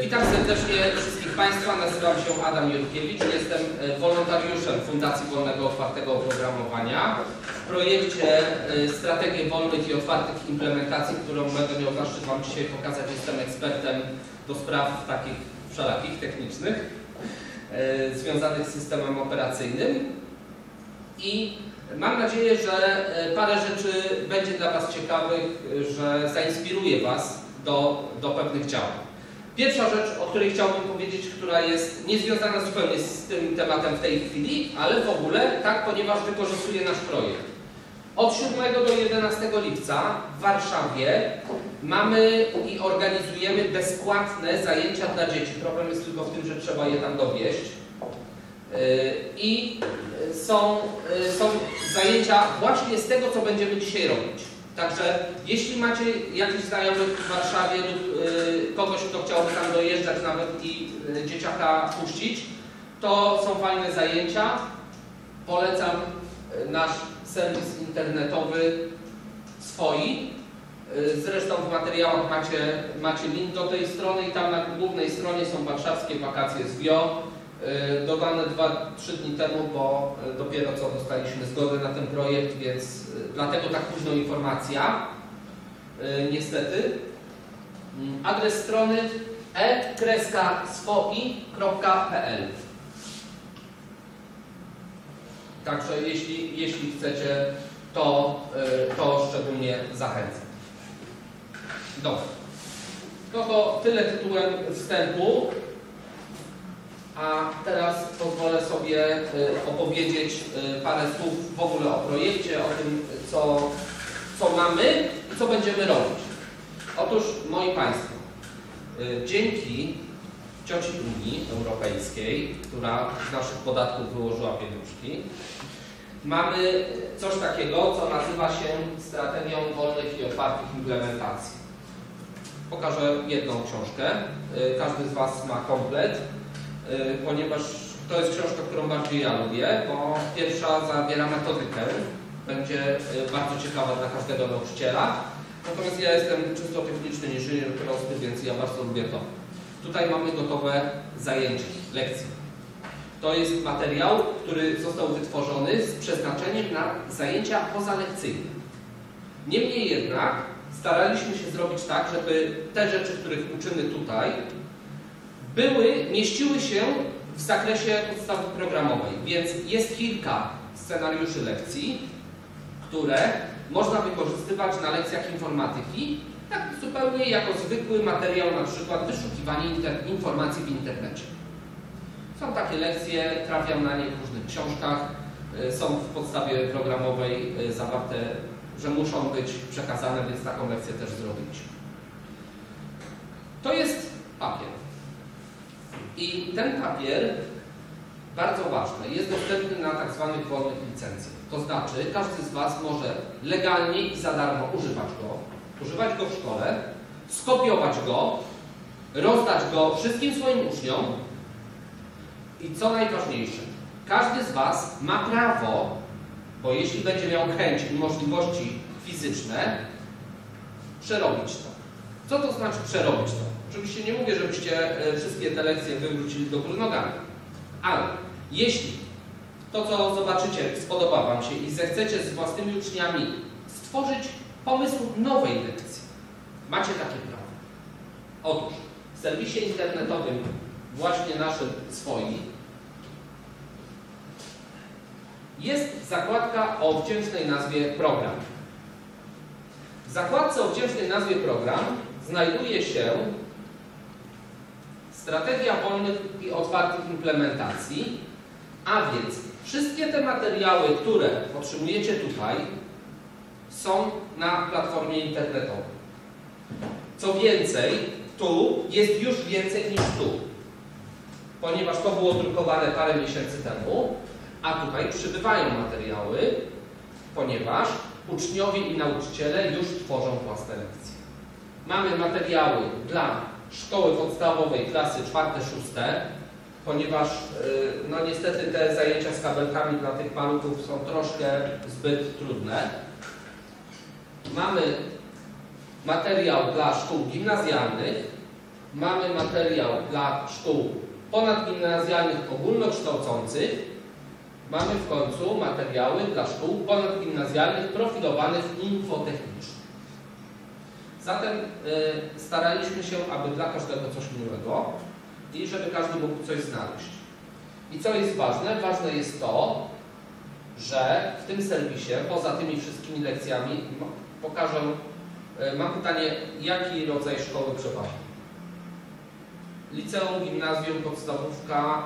Witam serdecznie wszystkich Państwa. Nazywam się Adam Jurkiewicz. Jestem e, wolontariuszem Fundacji Wolnego Otwartego Oprogramowania. W projekcie e, Strategie Wolnych i Otwartych Implementacji, którą będę miał zaszczyt Wam dzisiaj pokazać, jestem ekspertem do spraw takich wszelakich, technicznych, e, związanych z systemem operacyjnym. I mam nadzieję, że parę rzeczy będzie dla Was ciekawych, że zainspiruje Was do, do pewnych działań. Pierwsza rzecz, o której chciałbym powiedzieć, która jest niezwiązana zupełnie z tym tematem w tej chwili, ale w ogóle tak, ponieważ wykorzystuje nasz projekt. Od 7 do 11 lipca w Warszawie mamy i organizujemy bezpłatne zajęcia dla dzieci. Problem jest tylko w tym, że trzeba je tam dowieść. Yy, I są, yy, są zajęcia właśnie z tego, co będziemy dzisiaj robić. Także jeśli macie jakichś znajomych w Warszawie lub y, kogoś, kto chciałby tam dojeżdżać nawet i y, dzieciaka puścić, to są fajne zajęcia. Polecam y, nasz serwis internetowy swoi. Y, zresztą w materiałach macie, macie link do tej strony i tam na głównej stronie są warszawskie wakacje z WIO. Y, dodane 2-3 dni temu, bo y, dopiero co dostaliśmy zgodę na ten projekt, więc y, dlatego tak późno informacja, niestety. Mm, adres strony e-swoi.pl Także jeśli, jeśli chcecie, to, to szczególnie zachęcam. Dobrze. No to tyle tytułem wstępu. A teraz pozwolę sobie y, opowiedzieć y, parę słów w ogóle o projekcie, o tym, co, co mamy i co będziemy robić. Otóż, moi Państwo, y, dzięki cioci Unii Europejskiej, która z naszych podatków wyłożyła pieniążki, mamy coś takiego, co nazywa się Strategią Wolnych i Otwartych Implementacji. Pokażę jedną książkę. Każdy z Was ma komplet. Y, ponieważ to jest książka, którą bardziej ja lubię, bo pierwsza zawiera metodykę, będzie y, bardzo ciekawa dla każdego nauczyciela. Natomiast ja jestem czysto techniczny inżynier prosty, więc ja bardzo lubię to. Tutaj mamy gotowe zajęcia, lekcje. To jest materiał, który został wytworzony z przeznaczeniem na zajęcia pozalekcyjne. Niemniej jednak staraliśmy się zrobić tak, żeby te rzeczy, których uczymy tutaj, były, mieściły się w zakresie podstawy programowej, więc jest kilka scenariuszy lekcji, które można wykorzystywać na lekcjach informatyki, tak zupełnie jako zwykły materiał, na przykład wyszukiwanie informacji w internecie. Są takie lekcje, trafiam na nie w różnych książkach, y, są w podstawie programowej y, zawarte, że muszą być przekazane, więc taką lekcję też zrobiliśmy. To jest papier. I ten papier, bardzo ważny, jest dostępny na tak zwanych wolnych licencjach. To znaczy, każdy z Was może legalnie i za darmo używać go, używać go w szkole, skopiować go, rozdać go wszystkim swoim uczniom i co najważniejsze, każdy z Was ma prawo, bo jeśli będzie miał chęć i możliwości fizyczne, przerobić to. Co to znaczy przerobić to? Oczywiście nie mówię, żebyście e, wszystkie te lekcje wywrócili do góry nogami, ale jeśli to, co zobaczycie, spodoba Wam się i zechcecie z własnymi uczniami stworzyć pomysł nowej lekcji, macie takie prawo. Otóż w serwisie internetowym właśnie naszym swoim jest zakładka o wdzięcznej nazwie program. W zakładce o wdzięcznej nazwie program znajduje się strategia wolnych i otwartych implementacji, a więc wszystkie te materiały, które otrzymujecie tutaj, są na platformie internetowej. Co więcej, tu jest już więcej niż tu, ponieważ to było drukowane parę miesięcy temu, a tutaj przybywają materiały, ponieważ uczniowie i nauczyciele już tworzą własne lekcje. Mamy materiały dla szkoły podstawowej klasy czwarte, szóste, ponieważ y, no niestety te zajęcia z kabelkami dla tych maluchów są troszkę zbyt trudne. Mamy materiał dla szkół gimnazjalnych mamy materiał dla szkół ponadgimnazjalnych ogólnokształcących, mamy w końcu materiały dla szkół ponadgimnazjalnych profilowanych infotechnicznie. Zatem y, staraliśmy się, aby dla każdego coś miłego i żeby każdy mógł coś znaleźć. I co jest ważne? Ważne jest to, że w tym serwisie, poza tymi wszystkimi lekcjami, pokażę, y, mam pytanie, jaki rodzaj szkoły przeważa? Liceum, gimnazjum, podstawówka.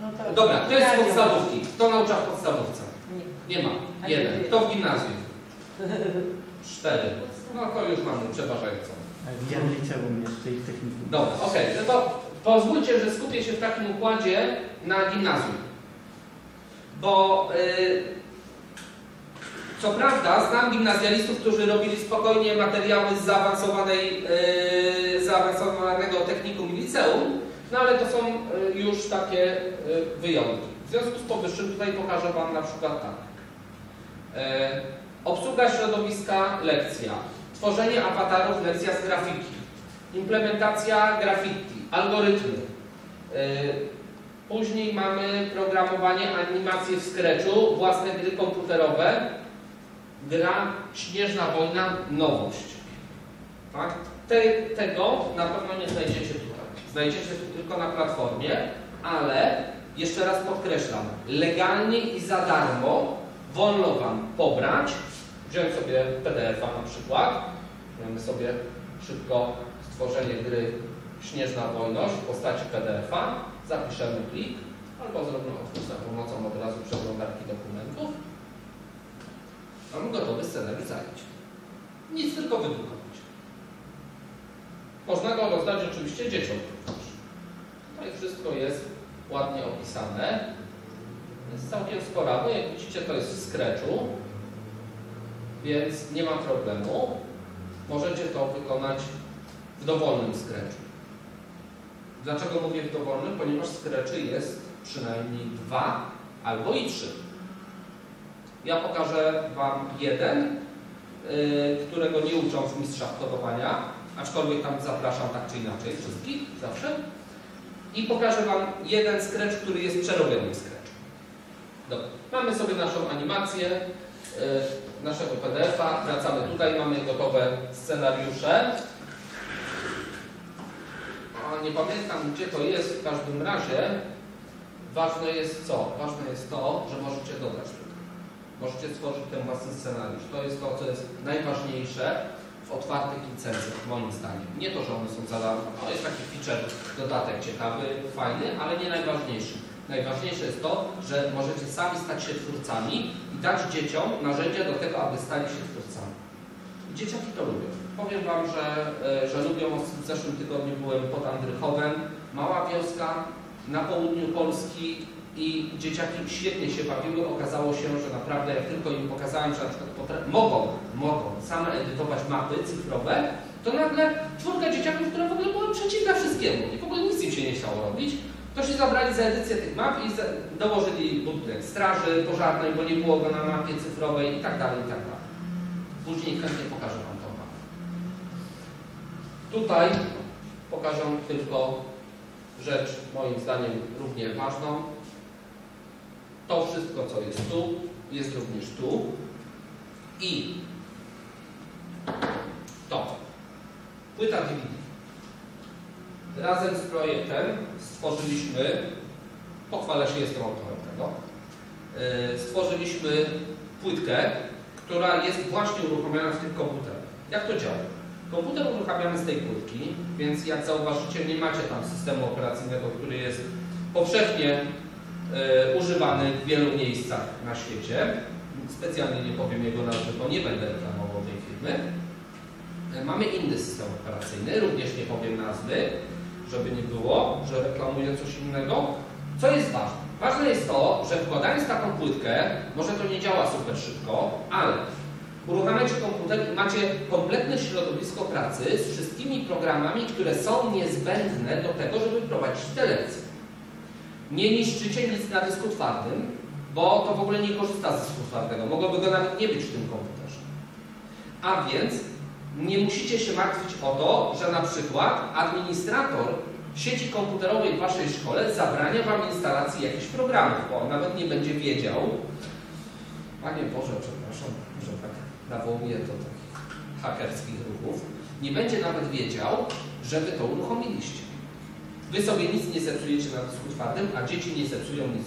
No to Dobra, kto jest z podstawówki? Kto naucza w podstawówce? Nie. Nie ma. Jeden. Kto w gimnazjum? Cztery. No to już mamy przeważającą. Widziałem liceum jeszcze i technikum. Dobra, okej. No to pozwólcie, że skupię się w takim układzie na gimnazjum. Bo y, co prawda znam gimnazjalistów, którzy robili spokojnie materiały z zaawansowanej, y, zaawansowanego technikum i liceum, no ale to są y, już takie y, wyjątki. W związku z powyższym tutaj pokażę Wam na przykład tak. E, obsługa środowiska, lekcja. Tworzenie awatarów, lekcja z grafiki. Implementacja graffiti, algorytmy. E, później mamy programowanie, animacje w Scratchu, własne gry komputerowe. Gra Śnieżna Wojna, nowość. Tak? Te, tego na pewno nie znajdziecie tutaj. Znajdziecie tylko na platformie, ale jeszcze raz podkreślam, legalnie i za darmo wolno Wam pobrać, wziąć sobie PDF-a na przykład, mamy sobie szybko stworzenie gry Śnieżna Wojność w postaci PDF-a, zapiszemy plik, albo zrobimy otwórz za pomocą od razu przeglądarki dokumentów. Mamy gotowy scenariusz zajęć. Nic tylko wydrukować. Można go rozdać oczywiście dzieciom. Tutaj wszystko jest ładnie opisane. Jest całkiem spora, bo jak widzicie to jest w Scratchu, więc nie ma problemu. Możecie to wykonać w dowolnym Scratchu. Dlaczego mówię w dowolnym? Ponieważ Scratchy jest przynajmniej dwa albo i trzy. Ja pokażę Wam jeden, yy, którego nie uczą w mistrzach kodowania, aczkolwiek tam zapraszam tak czy inaczej wszystkich, zawsze. I pokażę Wam jeden scratch, który jest przerobionym. Dobra. Mamy sobie naszą animację yy, naszego PDF-a. Wracamy tutaj, mamy gotowe scenariusze. A nie pamiętam gdzie to jest, w każdym razie ważne jest co? Ważne jest to, że możecie dodać tutaj. Możecie stworzyć ten własny scenariusz. To jest to, co jest najważniejsze w otwartych licencjach, moim zdaniem. Nie to, że one są za darmo. To jest taki feature, dodatek ciekawy, fajny, ale nie najważniejszy. Najważniejsze jest to, że możecie sami stać się twórcami dać dzieciom narzędzia do tego, aby stali się twórcami. I dzieciaki to lubią. Powiem Wam, że, e, że lubią. W zeszłym tygodniu byłem pod Andrychowem. Mała wioska na południu Polski i dzieciaki świetnie się bawiły. Okazało się, że naprawdę jak tylko im pokazałem, że mogą, mogą same edytować mapy cyfrowe, to nagle czwórka dzieciaków, które w ogóle były przeciwne wszystkiemu i w ogóle nic im się nie chciało robić, to się zabrali za edycję tych map i dołożyli budynek straży pożarnej, bo nie było go na mapie cyfrowej i tak dalej, i tak dalej. Później chętnie pokażę Wam tą mapę. Tutaj pokażę tylko rzecz moim zdaniem równie ważną. To wszystko, co jest tu, jest również tu. I to. Płyta DVD. Razem z projektem stworzyliśmy, pochwalę się, jestem autorem tego, yy, stworzyliśmy płytkę, która jest właśnie uruchomiona w tych komputerach. Jak to działa? Komputer uruchamiamy z tej płytki, więc jak zauważycie, nie macie tam systemu operacyjnego, który jest powszechnie e, używany w wielu miejscach na świecie. Specjalnie nie powiem jego nazwy, bo nie będę reklamował tej firmy. E, mamy inny system operacyjny, również nie powiem nazwy, żeby nie było, że reklamuję coś innego. Co jest ważne? Ważne jest to, że wkładając taką płytkę, może to nie działa super szybko, ale uruchamiacie komputer i macie kompletne środowisko pracy z wszystkimi programami, które są niezbędne do tego, żeby prowadzić te lekcje. Nie niszczycie nic na dysku twardym, bo to w ogóle nie korzysta z dysku twardego. Mogłoby go nawet nie być w tym komputerze. A więc nie musicie się martwić o to, że na przykład administrator sieci komputerowej w Waszej szkole zabrania Wam instalacji jakichś programów, bo on nawet nie będzie wiedział. Panie Boże, przepraszam, że tak nawołuję do takich hakerskich ruchów. Nie będzie nawet wiedział, że Wy to uruchomiliście. Wy sobie nic nie zepsujecie na dysku twardym, a dzieci nie zepsują nic.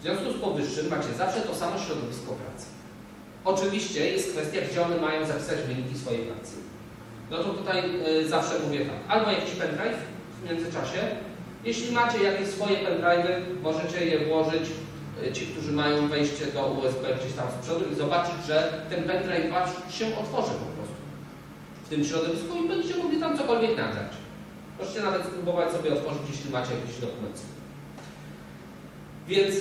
W związku z powyższym macie zawsze to samo środowisko pracy. Oczywiście jest kwestia, gdzie one mają zapisać wyniki swojej pracy. No to tutaj y, zawsze mówię tak, albo jakiś pendrive w międzyczasie. Jeśli macie jakieś swoje pendrive'y, możecie je włożyć, y, ci, którzy mają wejście do USB gdzieś tam z przodu i zobaczyć, że ten pendrive wasz się otworzy po prostu w tym środowisku i będziecie mogli tam cokolwiek nagrać. Możecie nawet spróbować sobie otworzyć, jeśli macie jakiś dokument. Więc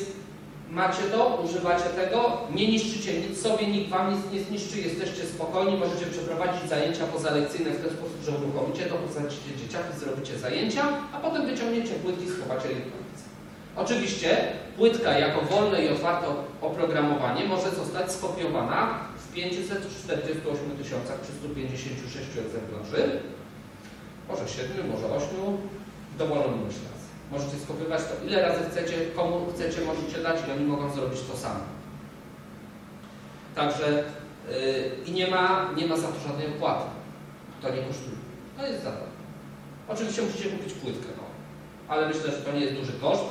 macie to, używacie tego, nie niszczycie nic sobie, nikt wam nic nie zniszczy, jesteście spokojni, możecie przeprowadzić zajęcia pozalekcyjne w ten sposób, że uruchomicie to, posadzicie dzieciaki, zrobicie zajęcia, a potem wyciągniecie płytki, schowacie je. Oczywiście płytka jako wolne i otwarte oprogramowanie może zostać skopiowana w 548 tysiącach 356 egzemplarzy, może 7, może 8, w ilość razy. Możecie skopiować to ile razy chcecie, komu chcecie, możecie dać i oni mogą zrobić to samo. Także yy, i nie ma, nie ma za to żadnej opłaty. To nie kosztuje. To jest za to. Oczywiście musicie kupić płytkę, no. ale myślę, że to nie jest duży koszt.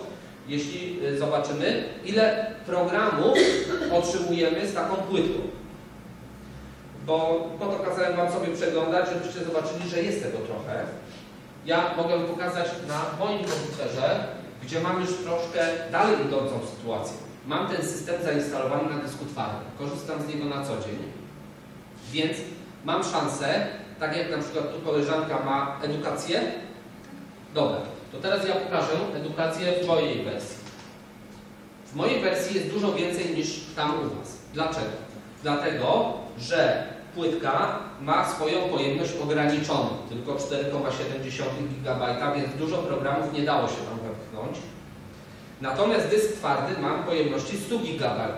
Jeśli yy, zobaczymy, ile programów otrzymujemy z taką płytką. Bo po to kazałem Wam sobie przeglądać, żebyście zobaczyli, że jest tego trochę. Ja mogę pokazać na moim komputerze, gdzie mam już troszkę dalej idącą sytuację. Mam ten system zainstalowany na dysku twardym. Korzystam z niego na co dzień. Więc mam szansę, tak jak na przykład tu koleżanka ma edukację. Dobra, to teraz ja pokażę edukację w mojej wersji. W mojej wersji jest dużo więcej niż tam u Was. Dlaczego? Dlatego, że płytka ma swoją pojemność ograniczoną, tylko 4,7 GB, więc dużo programów nie dało się tam wepchnąć. Natomiast dysk twardy ma pojemności 100 GB.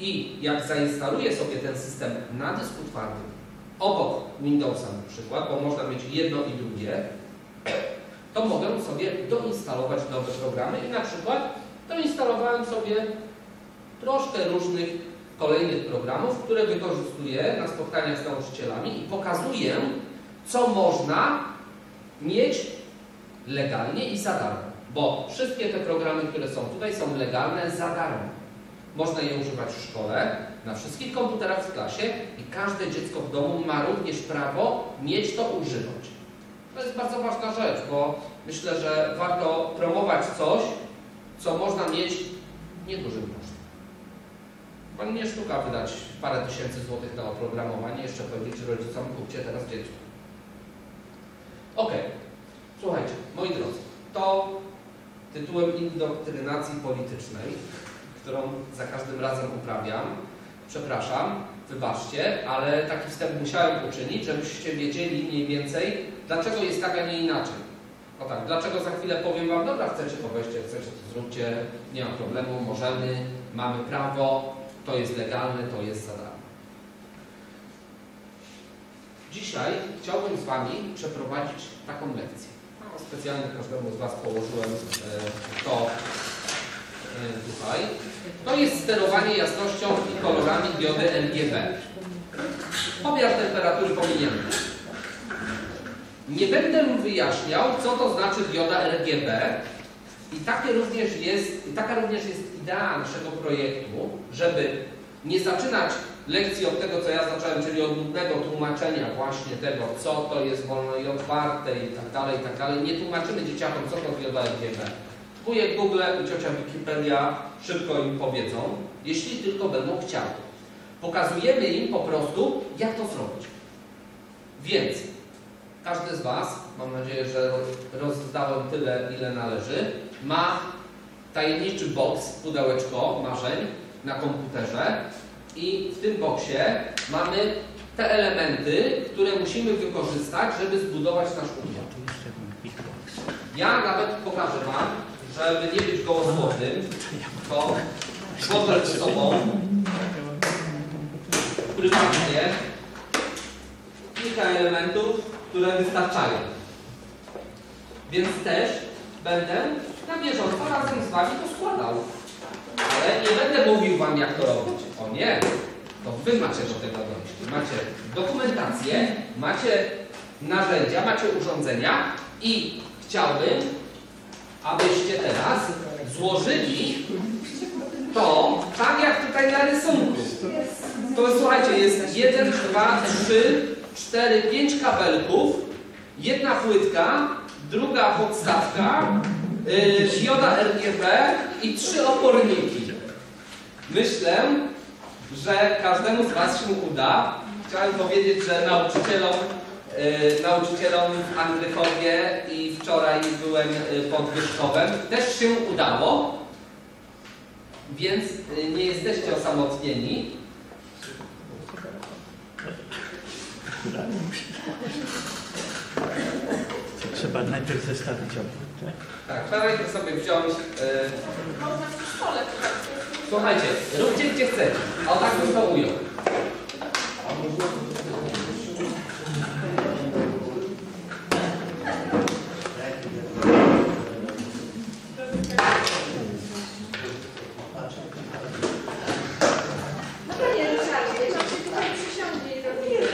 I jak zainstaluję sobie ten system na dysku twardym, obok Windowsa na przykład, bo można mieć jedno i drugie, to mogę sobie doinstalować nowe programy i na przykład doinstalowałem sobie troszkę różnych kolejnych programów, które wykorzystuję na spotkaniach z nauczycielami i pokazuję, co można mieć legalnie i za darmo. Bo wszystkie te programy, które są tutaj, są legalne za darmo. Można je używać w szkole, na wszystkich komputerach w klasie i każde dziecko w domu ma również prawo mieć to używać. To jest bardzo ważna rzecz, bo myślę, że warto promować coś, co można mieć niedużym kosztem. Bo nie sztuka wydać parę tysięcy złotych na oprogramowanie, jeszcze powiedzieć rodzicom, kupcie teraz dziecko. Ok, słuchajcie, moi drodzy, to tytułem indoktrynacji politycznej, którą za każdym razem uprawiam, przepraszam, wybaczcie, ale taki wstęp musiałem uczynić, żebyście wiedzieli mniej więcej, dlaczego jest tak, a nie inaczej. O tak, dlaczego za chwilę powiem Wam, dobra, chcecie to chcecie to zróbcie, nie ma problemu, możemy, mamy prawo, to jest legalne, to jest za darmo. Dzisiaj chciałbym z Wami przeprowadzić taką lekcję. No, specjalnie każdemu z Was położyłem e, to e, tutaj. To jest sterowanie jasnością i kolorami diody RGB. Pomiar temperatury pominiemy. Nie będę wyjaśniał, co to znaczy dioda RGB i takie również jest, i taka również jest idea naszego projektu, żeby nie zaczynać lekcji od tego, co ja zacząłem, czyli od nudnego tłumaczenia właśnie tego, co to jest wolne i otwarte i tak dalej, i tak dalej. Nie tłumaczymy dzieciakom, co to dioda RGB. Wujek Google i ciocia Wikipedia szybko im powiedzą, jeśli tylko będą chciały. Pokazujemy im po prostu, jak to zrobić. Więc każdy z Was, mam nadzieję, że rozdałem tyle, ile należy, ma tajemniczy box, pudełeczko marzeń na komputerze i w tym boksie mamy te elementy, które musimy wykorzystać, żeby zbudować nasz układ. Ja nawet pokażę Wam, żeby nie być gołosłownym, to fotel z sobą prywatnie kilka elementów, które wystarczają. Więc też będę na bieżąco razem z Wami to składał. Ale nie będę mówił Wam, jak to robić. O nie, to Wy macie do tego dojść. Macie dokumentację, macie narzędzia, macie urządzenia i chciałbym, abyście teraz złożyli to tak jak tutaj na rysunku. To słuchajcie, jest 1, 2, 3, 4, 5 kabelków, jedna płytka, druga podstawka, yy, dioda RGB i trzy oporniki. Myślę, że każdemu z Was się uda. Chciałem powiedzieć, że nauczycielom, yy, nauczycielom w Andrychowie i wczoraj byłem yy, pod Wyszkowem też się udało, więc yy, nie jesteście osamotnieni. Trzeba najpierw zestawić obwód, tak? Tak, najpierw sobie wziąć. Yy, słuchajcie, róbcie gdzie chcecie. O tak bym to ujął. No panie Ryszardzie, pan się tutaj przysiądzie i robimy.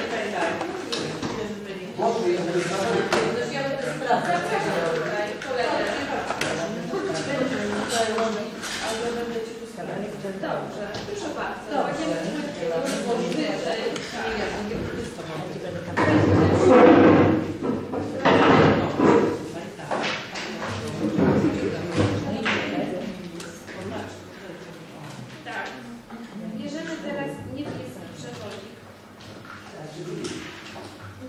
Zapraszam tutaj kolegę. Dobrze, proszę bardzo. Będziemy wyżej. Tak. Bierzemy teraz niebieski przewodnik.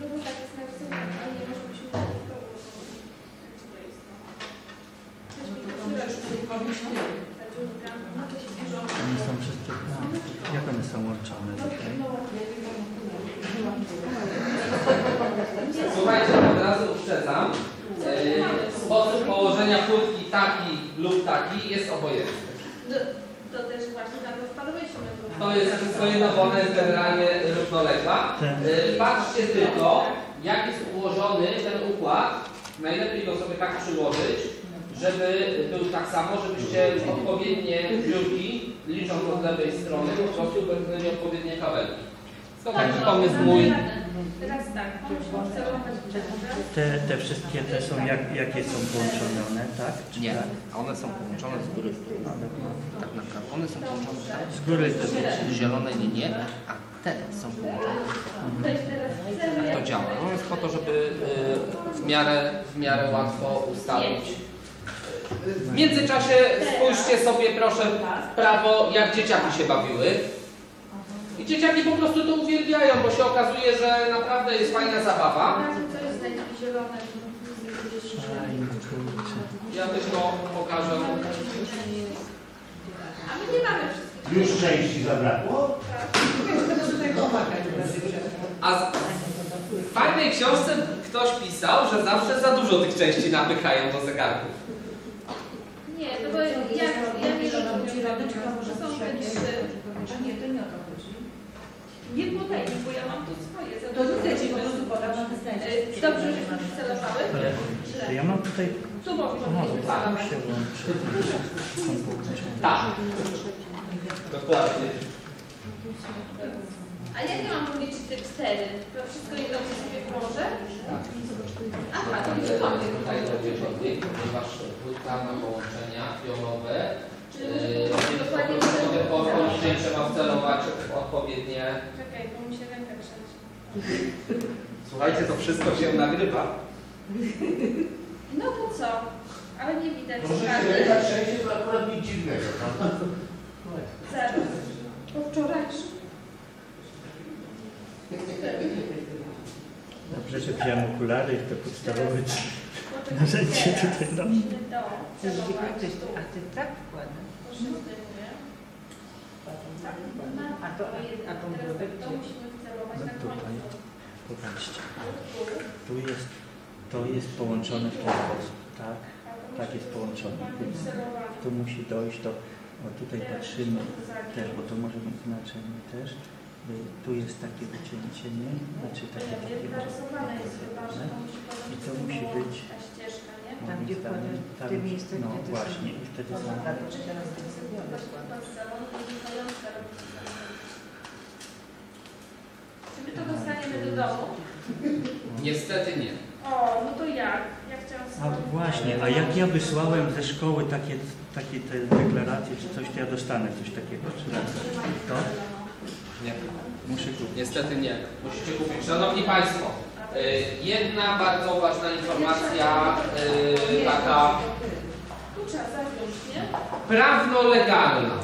No bo tak jest narysowane, ale nie może być niebieskiego. One są wszystkie, no, jak one są łączone tutaj? Słuchajcie, od razu uprzedzam. Yy, sposób położenia płytki taki lub taki jest obojętny. To, to też właśnie na to wpadłyśmy. To jest wszystko bo ona jest generalnie równoległa. Yy, patrzcie tylko, jak jest ułożony ten układ. Najlepiej go sobie tak przyłożyć, żeby był tak samo, żebyście odpowiednie dziurki, licząc od lewej strony, po prostu będą odpowiednie kabelki. To taki pomysł mój. Teraz tak, musimy celować w Te, te wszystkie te są, jak, jakie są połączone one, tak? Czy Nie, tak? a one są połączone z góry. Tak naprawdę. One są połączone Z góry to z zielone linie, a te są połączone. Chcemy. To działa. No jest po to, żeby y, w miarę, w miarę łatwo ustalić. W międzyczasie spójrzcie sobie proszę w prawo, jak dzieciaki się bawiły. I dzieciaki po prostu to uwielbiają, bo się okazuje, że naprawdę jest fajna zabawa. Zielone. Ja też to pokażę. a my nie mamy wszystkich. Już części zabrakło? A z- w fajnej książce ktoś pisał, że zawsze za dużo tych części napychają do zegarków. Nie, no bo jak ja nie rozumiem, że są te trzy. Nie, to nie o to chodzi. Nie podaj mi, bo ja mam tu swoje. To tutaj ci po prostu podam na. E, Dobrze, żeśmy celowały? Ale to ja mam tutaj, Tu można tak się. Tak. Dokładnie. A jak ja mam policzyć te cztery? To wszystko jedno co sobie położę? Aha, to nie mamy. Tutaj będzie żadnych, ponieważ płyta ma połączenia pionowe. Czyli Yy, dokładnie to trzeba wcelować odpowiednie. Czekaj, bo mi się ręka trzęsie. Słuchajcie, to wszystko się nagrywa. No to co? Ale nie widać Proszę się ręka trzęsie, to akurat nic dziwnego, prawda? Zaraz. Po wczorajszym. Dobrze, że wziąłem okulary i te podstawowe narzędzie tutaj no. to To ktoś, a ty tak wkładasz. A to, to a tą to gdzie? musimy wcelować No na tutaj. końcu. Popatrzcie, Tu, tu jest, to jest połączone w ten sposób, tak? Tak jest połączone. Więc tu musi dojść do, o tutaj patrzymy też, bo to może mieć znaczenie też. Tu jest takie wycięcie, nie? Znaczy takie, takie musi I to musi być ta ścieżka, nie? Tam, gdzie wkładasz tam, te miejsca, No gdzie właśnie, i wtedy są... Czy my to dostaniemy do domu? Niestety nie. O, no to jak? Ja chciałam A właśnie, a jak ja wysłałem ze szkoły takie, takie te deklaracje czy coś, to ja dostanę coś takiego, czy nie? To Nie. muszę kupić. Niestety nie. Musicie kupić. Szanowni Państwo, y, jedna bardzo ważna informacja, y, taka Tu trzeba zapiąć, nie? Prawno-legalna.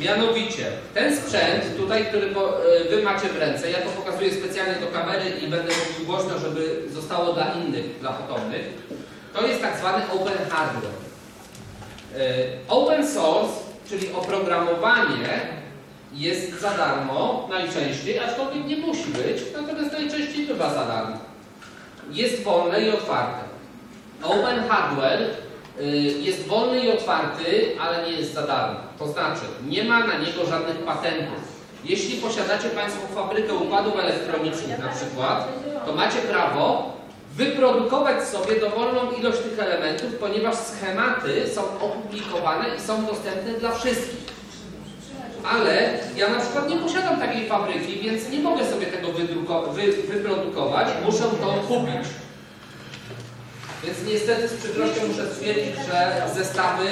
Mianowicie, ten sprzęt tutaj, który y, Wy macie w ręce, ja to pokazuję specjalnie do kamery i będę mówił głośno, żeby zostało dla innych, dla potomnych, to jest tak zwany open hardware. Y, Open source, czyli oprogramowanie jest za darmo najczęściej, aczkolwiek nie musi być, natomiast najczęściej bywa za darmo. Jest wolne i otwarte. Open hardware jest wolny i otwarty, ale nie jest za darmo. To znaczy, nie ma na niego żadnych patentów. Jeśli posiadacie Państwo fabrykę układów elektronicznych na przykład, to macie prawo wyprodukować sobie dowolną ilość tych elementów, ponieważ schematy są opublikowane i są dostępne dla wszystkich. Ale ja na przykład nie posiadam takiej fabryki, więc nie mogę sobie tego wyprodukować, muszę to kupić. Więc niestety z przykrością muszę stwierdzić, że zestawy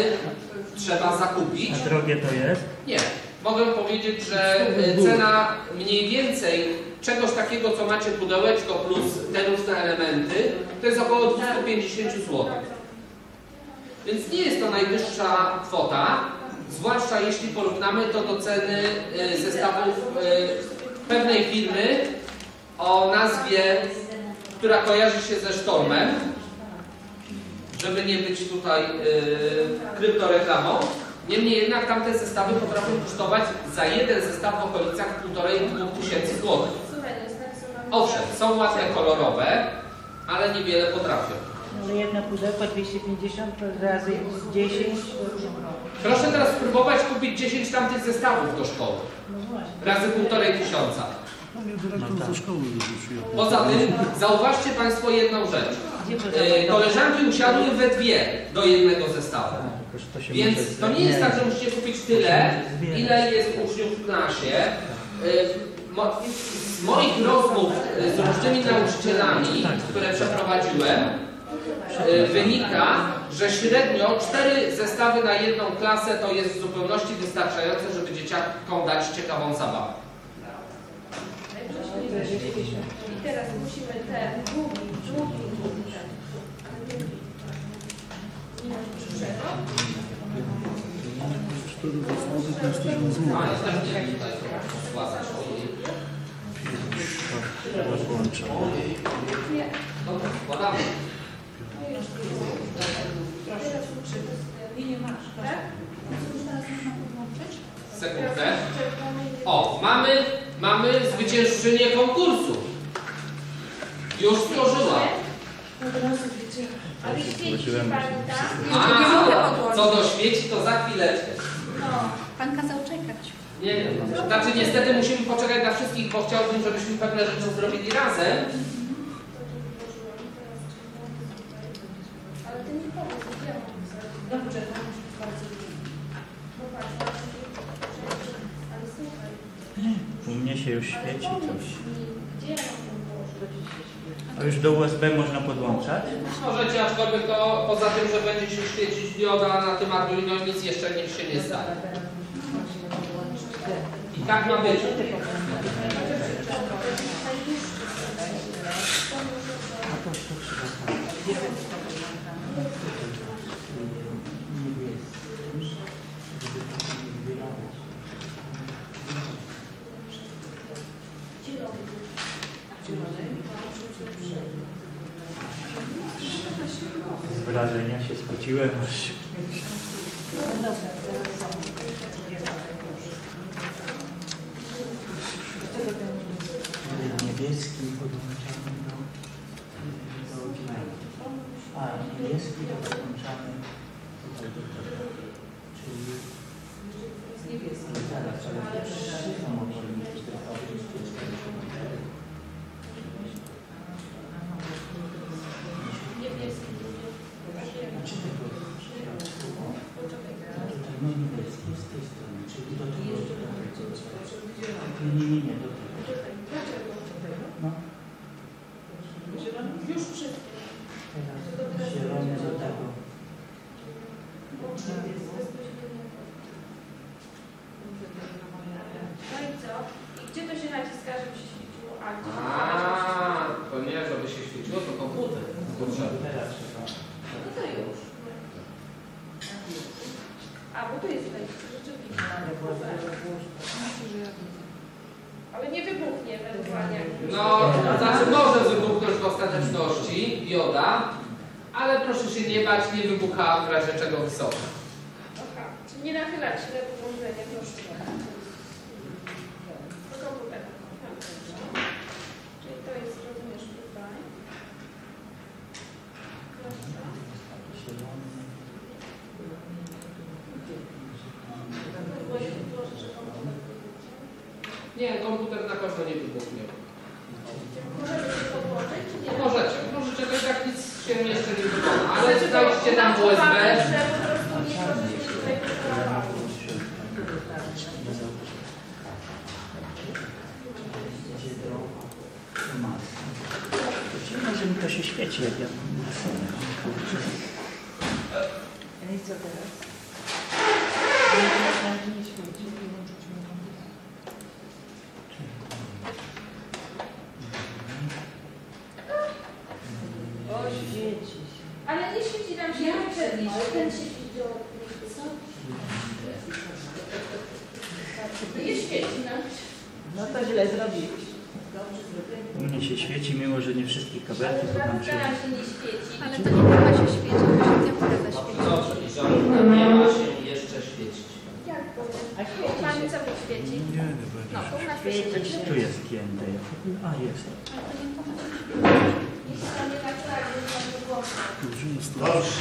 trzeba zakupić. A drogie to jest? Nie. Mogę powiedzieć, że y, cena mniej więcej czegoś takiego, co macie pudełeczko plus te różne elementy, to jest około 250 zł. Więc nie jest to najwyższa kwota, zwłaszcza jeśli porównamy to do ceny y, zestawów y, pewnej firmy o nazwie, która kojarzy się ze Stormem, żeby nie być tutaj y, kryptoreklamą. Niemniej jednak tamte zestawy potrafią kosztować za jeden zestaw w okolicach 1,5-2 tysięcy złotych. Narysowane. Owszem, są ładne kolorowe, ale niewiele potrafią. Ale jedno pudełko 250 razy 10. Proszę teraz spróbować kupić 10 tamtych zestawów do szkoły. No. Razy półtorej tysiąca. No tak. Poza tym zauważcie Państwo jedną rzecz. E, koleżanki usiadły we dwie do jednego zestawu. Się Więc to nie jest tak, że musicie kupić tyle, ile jest uczniów w klasie. E, Z moich rozmów e, z różnymi nauczycielami, które przeprowadziłem, wynika, że średnio cztery zestawy na jedną klasę to jest w zupełności wystarczające, żeby dzieciakom dać ciekawą zabawę. I teraz musimy ten długi, długi, długi ten. Nie ma czego? A, ja też nie tutaj to składać. rozłączone. Nie. Dobra, składamy. Teraz uczy. Nie, nie masz. Tak? Sekundę. O, mamy, mamy zwyciężczynię konkursu. Już stworzyła. Ale świeci się pamięta? A, co do świeci, to za chwileczkę. No. Pan kazał czekać. Nie wiem. Znaczy niestety musimy poczekać na wszystkich, bo chciałbym, żebyśmy pewne rzeczy zrobili razem. Ale ty nie powiedz, gdzie ja mam zrobić. Dobrze, to musi być bardzo dużo. No patrz, patrz, ale słuchaj. U mnie się już świeci coś. Gdzie ja mam ją położyć? A już do USB można podłączać? Możecie, aczkolwiek to poza tym, że będzie się świecić dioda na tym Arduino, nic jeszcze niech się nie stanie. I tak ma być. A to, to trzeba tak. Niebieski. Żeby to nie wybierało. Z wrażenia się spociłem aż. Niebieski świeci, to się nie nie ma się jeszcze świecić. Jak to? A świeci Pani co tu świeci? No, to u nas to się Świeci świeci. Tu jest gięte. A, jest. Ale nie nie tak, tak, nie. Dobrze.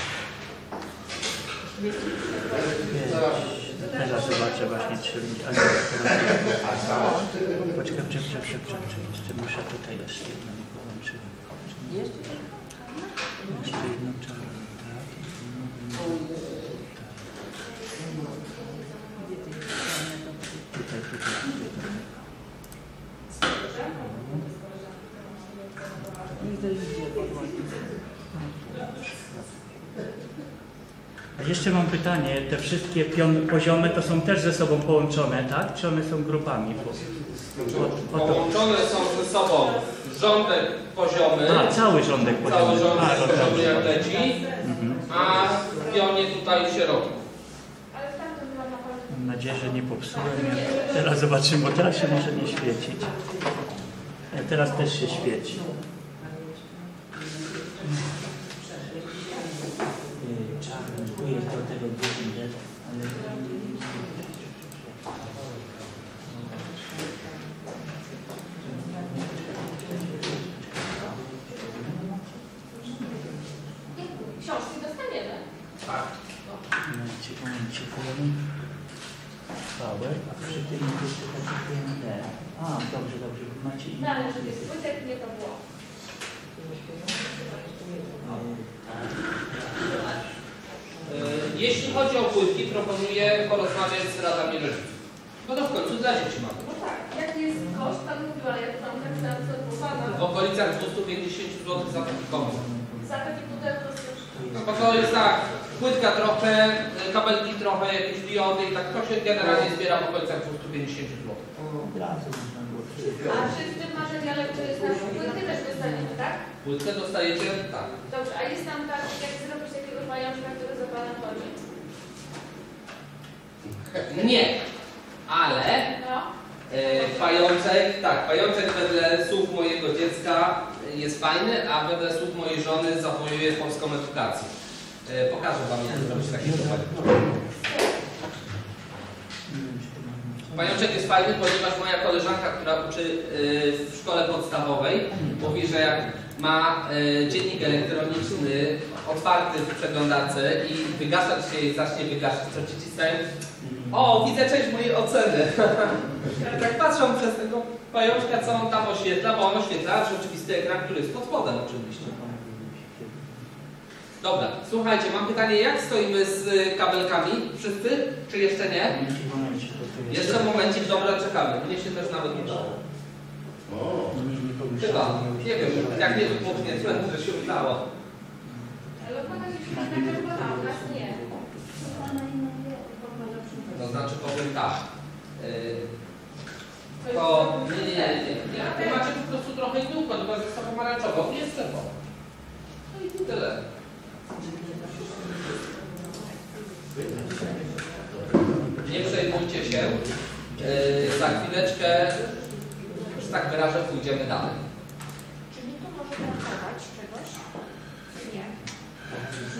Teraz zobaczę właśnie, czy... Ale teraz... Poczekaj, czekaj, czekaj, czekaj, czekaj. Jeszcze muszę tutaj jeszcze nie połączyłem. Jeszcze Jeszcze jedno czarne, tak? Tutaj, tutaj, tutaj. niech to idzie powoli. A jeszcze mam pytanie, te wszystkie poziomy to są też ze sobą połączone, tak? Czy one są grupami? Bo, bo, o to, Połączone są ze sobą rządek poziomy, a, cały rządek poziomy. cały rządek A, no poziomy jak leci, Mhm. a w pionie tutaj środku. Na pewno. Mam nadzieję, że nie popsułem. Teraz zobaczymy, bo teraz się może nie świecić. Teraz też się świeci. Yy, Czarny, tu tego 10, ale... Książki dostaniemy. Tak. Momencik, momencik, Power, a przy tym jest taki PND. A, dobrze, dobrze, macie inne. Jest płytek, nie to było. E, Jeśli chodzi o płytki, proponuję porozmawiać z radami rodziców. Bo to w końcu dla dzieci mamy. No tak, jaki jest koszt, pan mówił, ale ja to tam tak na co W pana. okolicach 250 zł za taki komputer. Za taki pudełko No bo to jest tak, płytka trochę, kabelki trochę, jakieś diody i tak to się generalnie zbiera w okolicach 250 zł. A czy w tym materiale, który jest na płytkę też dostaniemy, tak? Płytkę dostajecie tak. Dobrze, a jest tam tak, jak zrobić takiego pajączka, który za panem chodzi? Nie, ale No. e, pajączek, tak, pajączek wedle słów mojego dziecka jest fajny, a wedle słów mojej żony zawojuje polską edukację. E, pokażę Wam, jak zrobić pajączka. Pajączek jest fajny, ponieważ moja koleżanka, która uczy y, w szkole podstawowej, mówi, że jak ma y, dziennik elektroniczny otwarty w przeglądarce i wygaszać się zacznie wygaszać, co dzieci stają O, widzę część mojej oceny. tak patrzą przez tego pajączka, co on tam oświetla, bo on oświetla rzeczywisty ekran, który jest pod spodem oczywiście. Dobra, słuchajcie, mam pytanie, jak stoimy z y, kabelkami? Wszyscy? Czy jeszcze nie? Jeszcze momencik, dobra, czekamy. Mnie się też nawet udało. O, Nie, się Chyba, nie nie wiem, jak nie wybuchnie, to że się udało. Ale pana się przyzna u nas nie. Znaczy powiem tak. Yy, to nie, nie, nie, nie. nie. Wy macie po prostu trochę inny układ, bo jest to pomarańczowo, nie jest czerwono. No i tyle. Nie przejmujcie się. Yy, za chwileczkę, że tak wyrażę, pójdziemy dalej. Czy mi to może nie?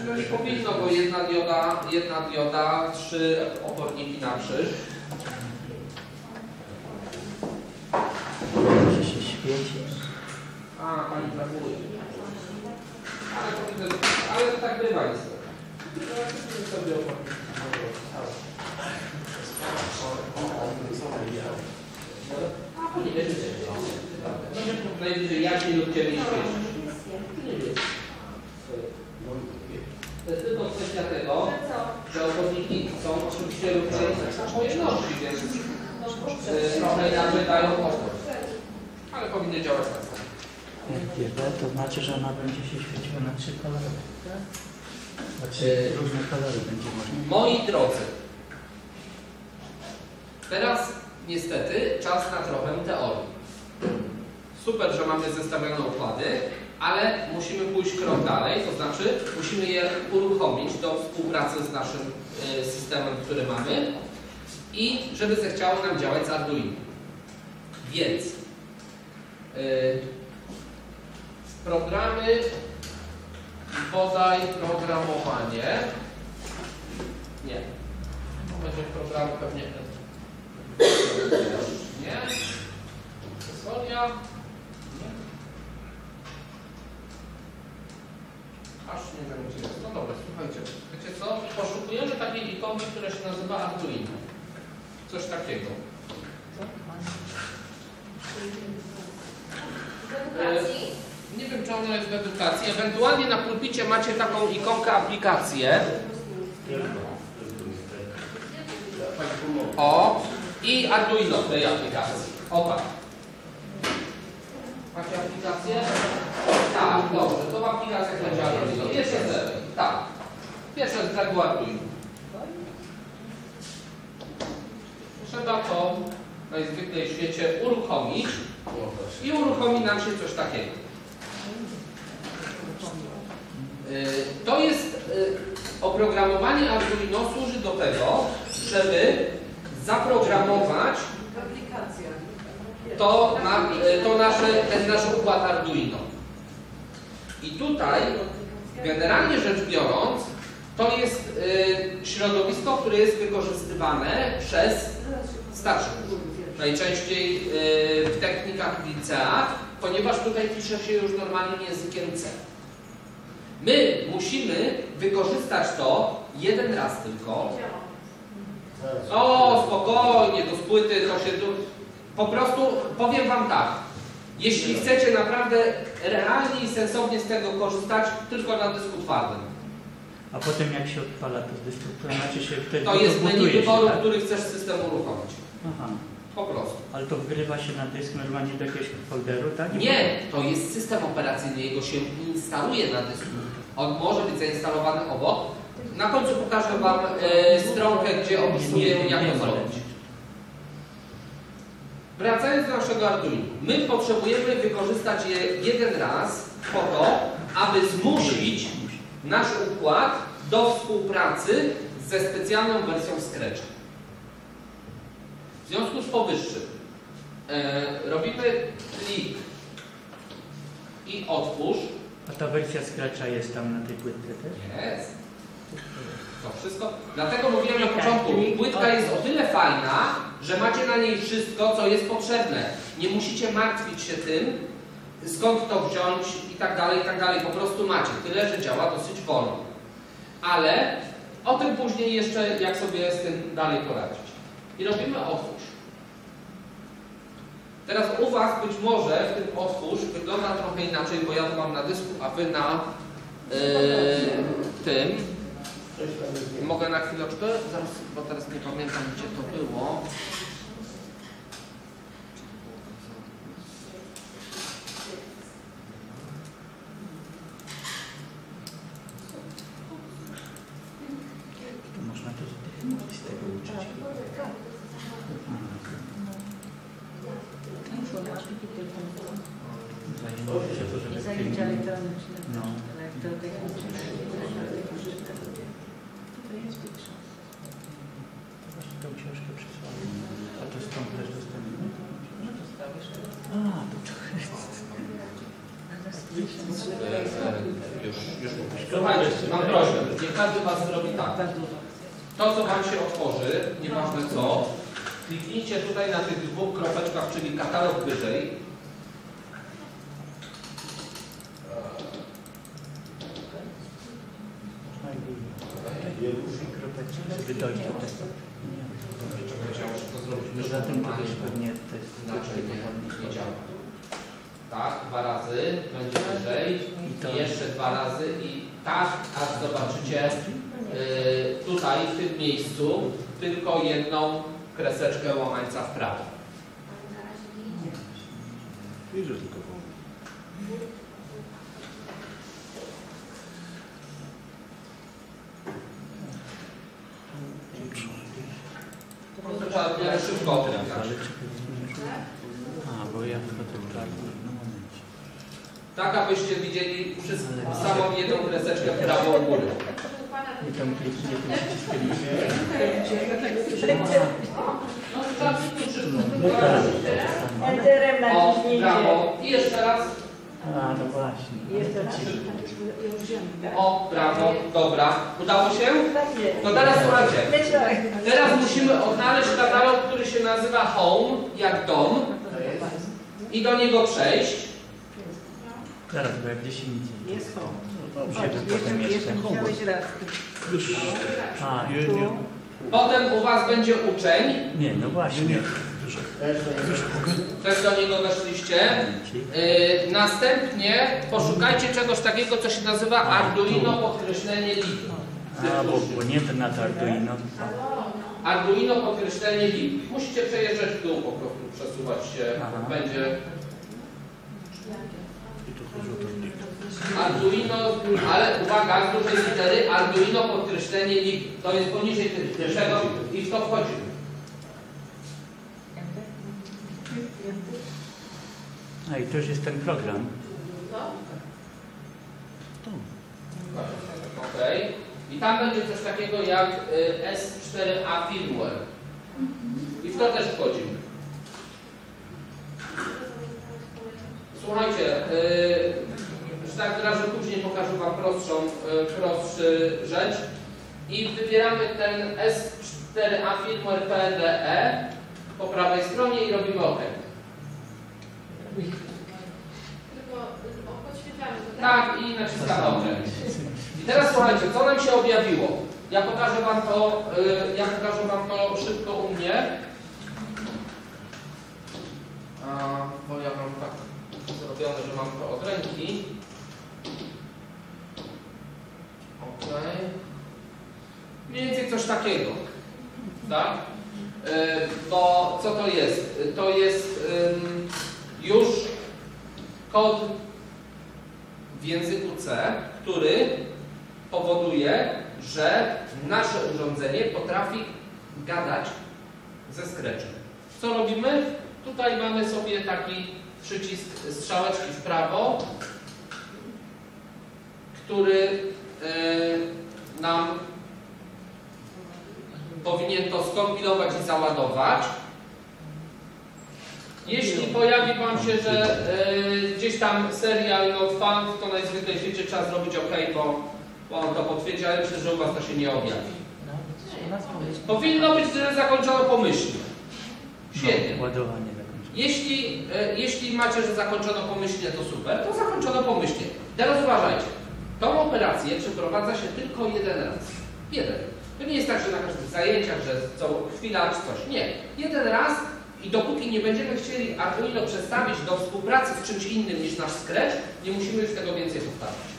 No nie powinno, bo jedna dioda, jedna dioda, trzy oporniki na krzyż. Może się świeci. A, pani brakuje. Ale to widzę, ale to tak bywa niestety. Sobie oporniki. A, nie będziecie. Najwyżej jakiej lub. To jest tylko kwestia tego, że oporniki są oczywiście różnej pojemności, więc y, trochę inaczej dają ostrość. Ale powinny działać tak samo. RGB to znaczy, że ona będzie się świeciła na trzy kolory. Znaczy różne kolory będzie można. Moi drodzy, teraz niestety czas na trochę teorii. Super, że mamy zestawione układy, ale musimy pójść krok dalej, to znaczy musimy je uruchomić do współpracy z naszym y, systemem, który mamy i żeby zechciało nam działać z Arduino. Więc y, programy bodaj programowanie nie. Będzie program pewnie nie. Historia Aż nie wiem gdzie jest. No dobra, słuchajcie. Wiecie co? Poszukujemy takiej ikonki, która się nazywa Arduino. Coś takiego. W edukacji? Nie wiem, czy ona jest w edukacji. Ewentualnie na pulpicie macie taką ikonkę aplikację. O, i Arduino w tej aplikacji. O tak. Macie aplikację? Tak, dobrze. To w aplikacjach Arduino. Pierwsze z lewej. Tak. Pierwsze z brzegu Arduino. Trzeba to najzwyklej w świecie uruchomić i uruchomi nam się coś takiego. Y, To jest y, oprogramowanie Arduino służy do tego, żeby zaprogramować to, na, y, to nasze, ten nasz układ Arduino. I tutaj, generalnie rzecz biorąc, to jest y, środowisko, które jest wykorzystywane przez starszych. Najczęściej y, w technikach liceach, ponieważ tutaj pisze się już normalnym językiem C. My musimy wykorzystać to jeden raz tylko. O, spokojnie, do spłyty to się tu... Po prostu powiem Wam tak. Jeśli chcecie naprawdę realnie i sensownie z tego korzystać, tylko na dysku twardym. A potem jak się odpala to dysku, to znaczy się wtedy To jest menu wyboru, tak? który chcesz system uruchomić. Aha. Po prostu. Ale to wgrywa się na dysk normalnie do jakiegoś folderu, tak? Nie, to jest system operacyjny, jego się instaluje na dysku. On może być zainstalowany obok. Na końcu pokażę Wam e, stronkę, gdzie opisuję, jak to zrobić. Wracając do naszego Arduino. My potrzebujemy wykorzystać je jeden raz po to, aby zmusić nasz układ do współpracy ze specjalną wersją Scratcha. W związku z powyższym e, robimy klik i otwórz. A ta wersja Scratcha jest tam na tej płytce też? Jest. To wszystko. Dlatego mówiłem na początku, płytka jest o tyle fajna, że macie na niej wszystko, co jest potrzebne. Nie musicie martwić się tym, skąd to wziąć i tak dalej, i tak dalej. Po prostu macie. Tyle, że działa dosyć wolno. Ale O tym później jeszcze, jak sobie z tym dalej poradzić. I robimy otwórz. Teraz u Was być może w tym otwórz wygląda trochę inaczej, bo ja to mam na dysku, a Wy na yy, tym. Mogę na chwileczkę? Zaraz, bo teraz nie pamiętam, gdzie to było. To można też z tego uczyć. Zajęło się to, żeby Nie w zajęcia tym- elektroniczne. No. Elektrotechniczne. Właśnie tą książkę przysłałem. A to stąd też dostępne? A, to trochę. Już, już Słuchajcie, mam prośbę, niech każdy Was zrobi tak. To, co Wam się otworzy, nieważne co, kliknijcie tutaj na tych dwóch kropeczkach, czyli katalog wyżej. Żeby dojść do tego. Poza tym to bo pewnie to jest inaczej nie, nie działa. Tak, dwa razy, będzie wyżej I to i jeszcze dwa razy i tak, aż zobaczycie yy, tutaj, w tym miejscu, tylko jedną kreseczkę łamańca w prawo. Ale na razie nie idzie. Tylko wolno. Po prostu trzeba w miarę szybko odkręcać. Ale czekaj, A, bo ja wchodzę w prawo. No momencie. Tak, abyście widzieli wszystko, samą jedną kreseczkę w prawo u góry. No. No tak. O, brawo. I jeszcze raz. A, no właśnie. Jeszcze raz. O, brawo. Dobra. Udało się? Tak jest. To teraz słuchajcie. Nie tak. Teraz musimy odnaleźć katalog, który się nazywa Home, jak dom, i do niego przejść. Zaraz, bo jak gdzieś indziej. Jest home. Dobrze, Patrz, to potem jeszcze, musiałeś raz. A. Potem u Was będzie uczeń. nie, no właśnie. Też do niego weszliście. Yy, następnie poszukajcie czegoś takiego, co się nazywa Arduino podkreślenie lib. Nie to na to Arduino. Arduino podkreślenie lib. Musicie przejeżdżać w dół po prostu, przesuwać się. Aha. Będzie. Arduino, ale uwaga, z dużej litery Arduino podkreślenie lib. To jest poniżej tego pierwszego i w to wchodzimy. A i to już jest ten program. Ok. I tam będzie coś takiego jak y, S4A firmware. I w to też wchodzimy. Słuchajcie, y, że tak wyrażę, później pokażę Wam prostszą, y, prostszy rzecz. I wybieramy ten S4A firmware PDE po prawej stronie i robimy OK. Tylko y, podświetlamy to, Tak, i naciskamy OK. I teraz słuchajcie, co nam się objawiło? Ja pokażę Wam to, y, ja pokażę Wam to szybko u mnie. A, bo ja mam tak zrobione, że mam to od ręki. Ok. Mniej więcej coś takiego. Tak? Y, bo co to jest? To jest ym, już kod w języku C, który powoduje, że nasze urządzenie potrafi gadać ze Scratchem. Co robimy? Tutaj mamy sobie taki przycisk strzałeczki w prawo, który e, nam powinien to skompilować i załadować. Jeśli pojawi Wam się, że e, gdzieś tam serial not found, to w świecie trzeba zrobić OK, bo, bo on to potwierdzi, ale myślę, że u Was to się nie objawi. No. Powinno być że zakończono pomyślnie. Świetnie. No, ładowanie zakończone. Jeśli, e, jeśli macie, że zakończono pomyślnie, to super, to zakończono pomyślnie. Teraz uważajcie. Tą operację przeprowadza się tylko jeden raz. Jeden. To nie jest tak, że na każdych zajęciach, że co chwila czy coś. Nie. Jeden raz i dopóki nie będziemy chcieli Arduino przestawić do współpracy z czymś innym niż nasz Scratch, nie musimy już tego więcej powtarzać.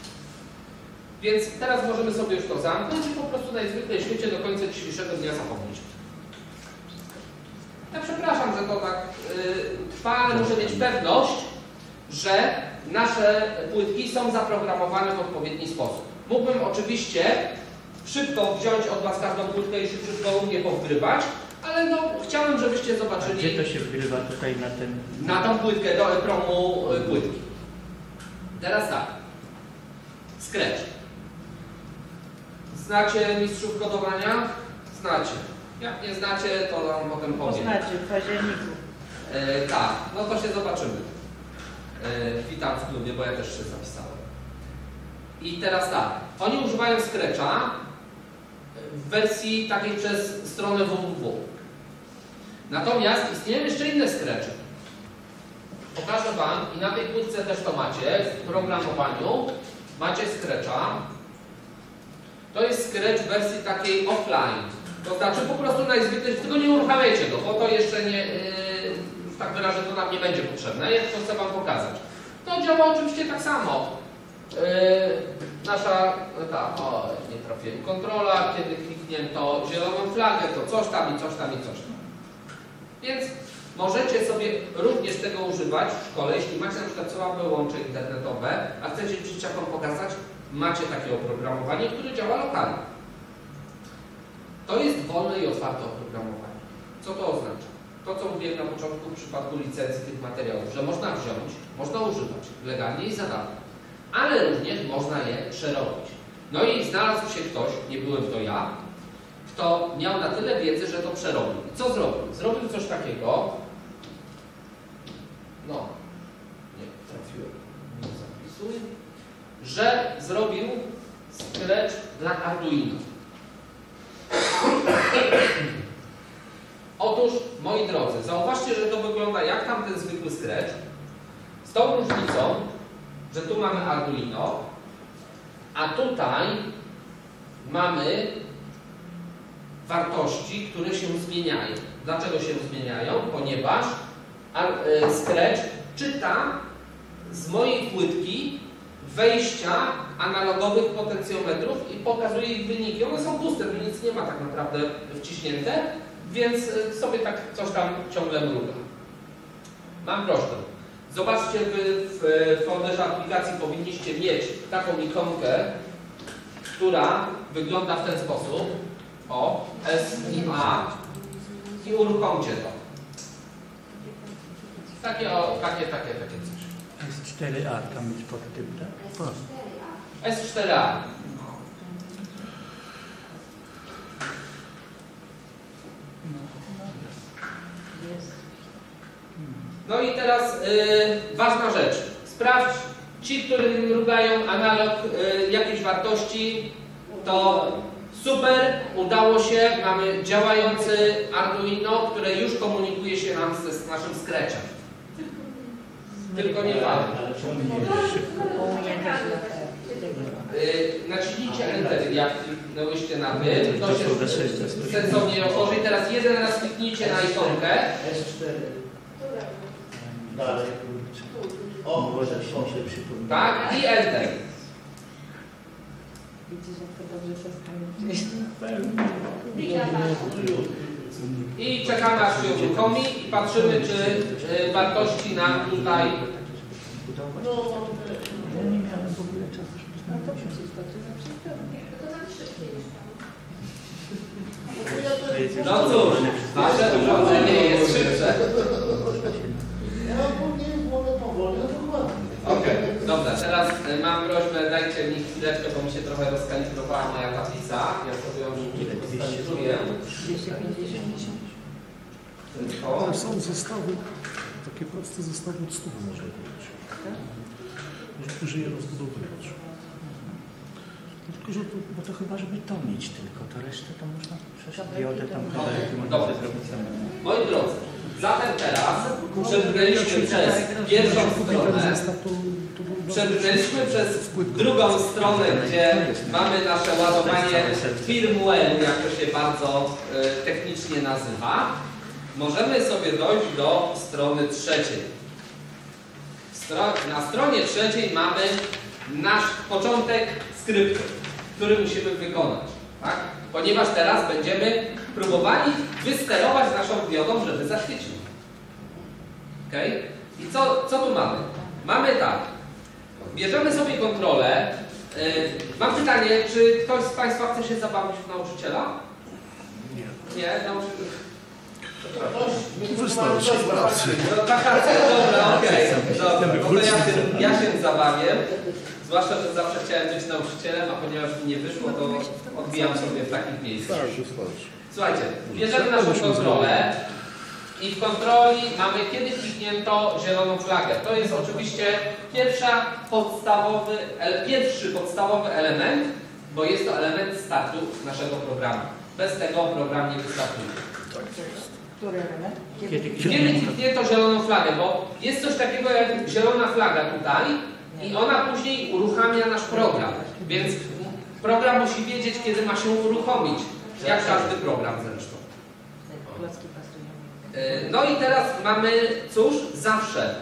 Więc teraz możemy sobie już to zamknąć i po prostu najzwyklej świecie do końca dzisiejszego dnia zapomnieć. Ja przepraszam, że to tak yy, trwa, ale muszę mieć pewność, że nasze płytki są zaprogramowane w odpowiedni sposób. Mógłbym oczywiście szybko wziąć od Was każdą płytkę i szybko u mnie powgrywać, ale no, chciałem, żebyście A zobaczyli gdzie to się wgrywa tutaj na ten... na tą płytkę do promu y, płytki. Teraz tak. Scratch. Znacie mistrzów kodowania? Znacie. Jak nie znacie, to wam potem powiem. Poznacie w październiku. E, tak, no to się zobaczymy. E, witam w klubie, bo ja też się zapisałem. I teraz tak, oni używają Scratcha w wersji takiej przez stronę www. Natomiast istnieją jeszcze inne Scratche. Pokażę Wam i na tej płytce też to macie, w programowaniu macie Scratcha. To jest Scratch w wersji takiej offline. To znaczy po prostu najzwyklej, tylko nie uruchamiajcie go, bo to jeszcze nie, yy, tak wyrażę, to nam nie będzie potrzebne. Ja to chcę Wam pokazać. To działa oczywiście tak samo. Yy, nasza, ta, o, nie trafiłem, kontrola, kiedy kliknięto zieloną flagę, to coś tam i coś tam i coś tam. Więc możecie sobie również tego używać w szkole, jeśli macie na przykład słabe łącze internetowe, a chcecie dzieciakom pokazać, macie takie oprogramowanie, które działa lokalnie. To jest wolne i otwarte oprogramowanie. Co to oznacza? To, co mówiłem na początku w przypadku licencji tych materiałów, że można wziąć, można używać legalnie i za darmo, ale również można je przerobić. No i znalazł się ktoś, nie byłem to ja, kto miał na tyle wiedzy, że to przerobił. Co zrobił? Zrobił coś takiego, no, nie trafiłem, nie zapisuję, że zrobił Scratch dla Arduino. Otóż, moi drodzy, zauważcie, że to wygląda jak tamten zwykły Scratch, z tą różnicą, że tu mamy Arduino, a tutaj mamy wartości, które się zmieniają. Dlaczego się zmieniają? Ponieważ e, Scratch czyta z mojej płytki wejścia analogowych potencjometrów i pokazuje ich wyniki. One są puste, tu nic nie ma tak naprawdę wciśnięte, więc e, sobie tak coś tam ciągle mruga. Mam prośbę. Zobaczcie, wy w w folderze aplikacji powinniście mieć taką ikonkę, która wygląda w ten sposób. O, S i A i uruchomcie to. Takie, o, takie, takie, takie coś. S4A tam jest pod tym, tak? S4A. Jest. No i teraz y, ważna rzecz. Sprawdź, ci, którym mrugają analog y, jakiejś wartości, to super, udało się, mamy działający Arduino, które już komunikuje się nam ze, z naszym Scratchem. Tylko nie ważne. Pominięte się. Y, naciśnijcie Enter, jak kliknęłyście na tym, to się sensownie otworzy. Teraz jeden raz kliknijcie na ikonkę. S4. Dalej. O, Może się przypomina. Tak, i Enter. Widzisz, jak to dobrze. I czekamy aż się uruchomi i patrzymy, czy y, wartości nam tutaj Budować. No, Ja nie miałem w ogóle czasu, No to przecież to ty zawsze szybciej. No cóż, wasze urządzenie jest szybsze. ja ogólnie wolę powoli, no dokładnie. Okej, dobra, teraz y, mam prośbę, dajcie mi chwileczkę, bo mi się trochę rozkalibrowała moja tablica. Ja sobie ją szybko skalibruję. 250. Tylko. Ale są zestawy, takie proste zestawy od stóp można kupić. Którzy je rozbudowując. Tylko, że to, bo to chyba, żeby to mieć tylko, to resztę to można przecież Dobra, diodę tam można zrobić samemu. Moi drodzy, zatem teraz przebrnęliśmy przez pierwszą stronę. Przebrnęliśmy przez drugą stronę, gdzie mamy nasze ładowanie firmware, jak to się bardzo e, technicznie nazywa. Możemy sobie dojść do strony trzeciej. Na stronie trzeciej mamy nasz początek skryptu, który musimy wykonać. Tak? Ponieważ teraz będziemy próbowali wysterować naszą diodą, żeby zaświeciła. Okay? I co, co tu mamy? Mamy tak. Bierzemy sobie kontrolę. Yy, mam pytanie, czy ktoś z Państwa chce się zabawić w nauczyciela? Nie. Nie? Nauczyciel... Wystarczy, wystarczy. No wakacje, dobra, okej. Dobra, no to ja się, ja się zabawię. Zwłaszcza, że zawsze chciałem być nauczycielem, a ponieważ mi nie wyszło, to odbijam sobie w takich miejscach. Tak. Słuchajcie, bierzemy naszą kontrolę i w kontroli mamy kiedy kliknięto zieloną flagę. To jest oczywiście pierwsza podstawowy, pierwszy podstawowy element, bo jest to element startu naszego programu. Bez tego program nie wystartuje. Który element? Kiedy kliknięto zieloną flagę, bo jest coś takiego jak zielona flaga tutaj i ona później uruchamia nasz program. Więc program musi wiedzieć, kiedy ma się uruchomić. Jak każdy program zresztą. Yy, No i teraz mamy, cóż, zawsze.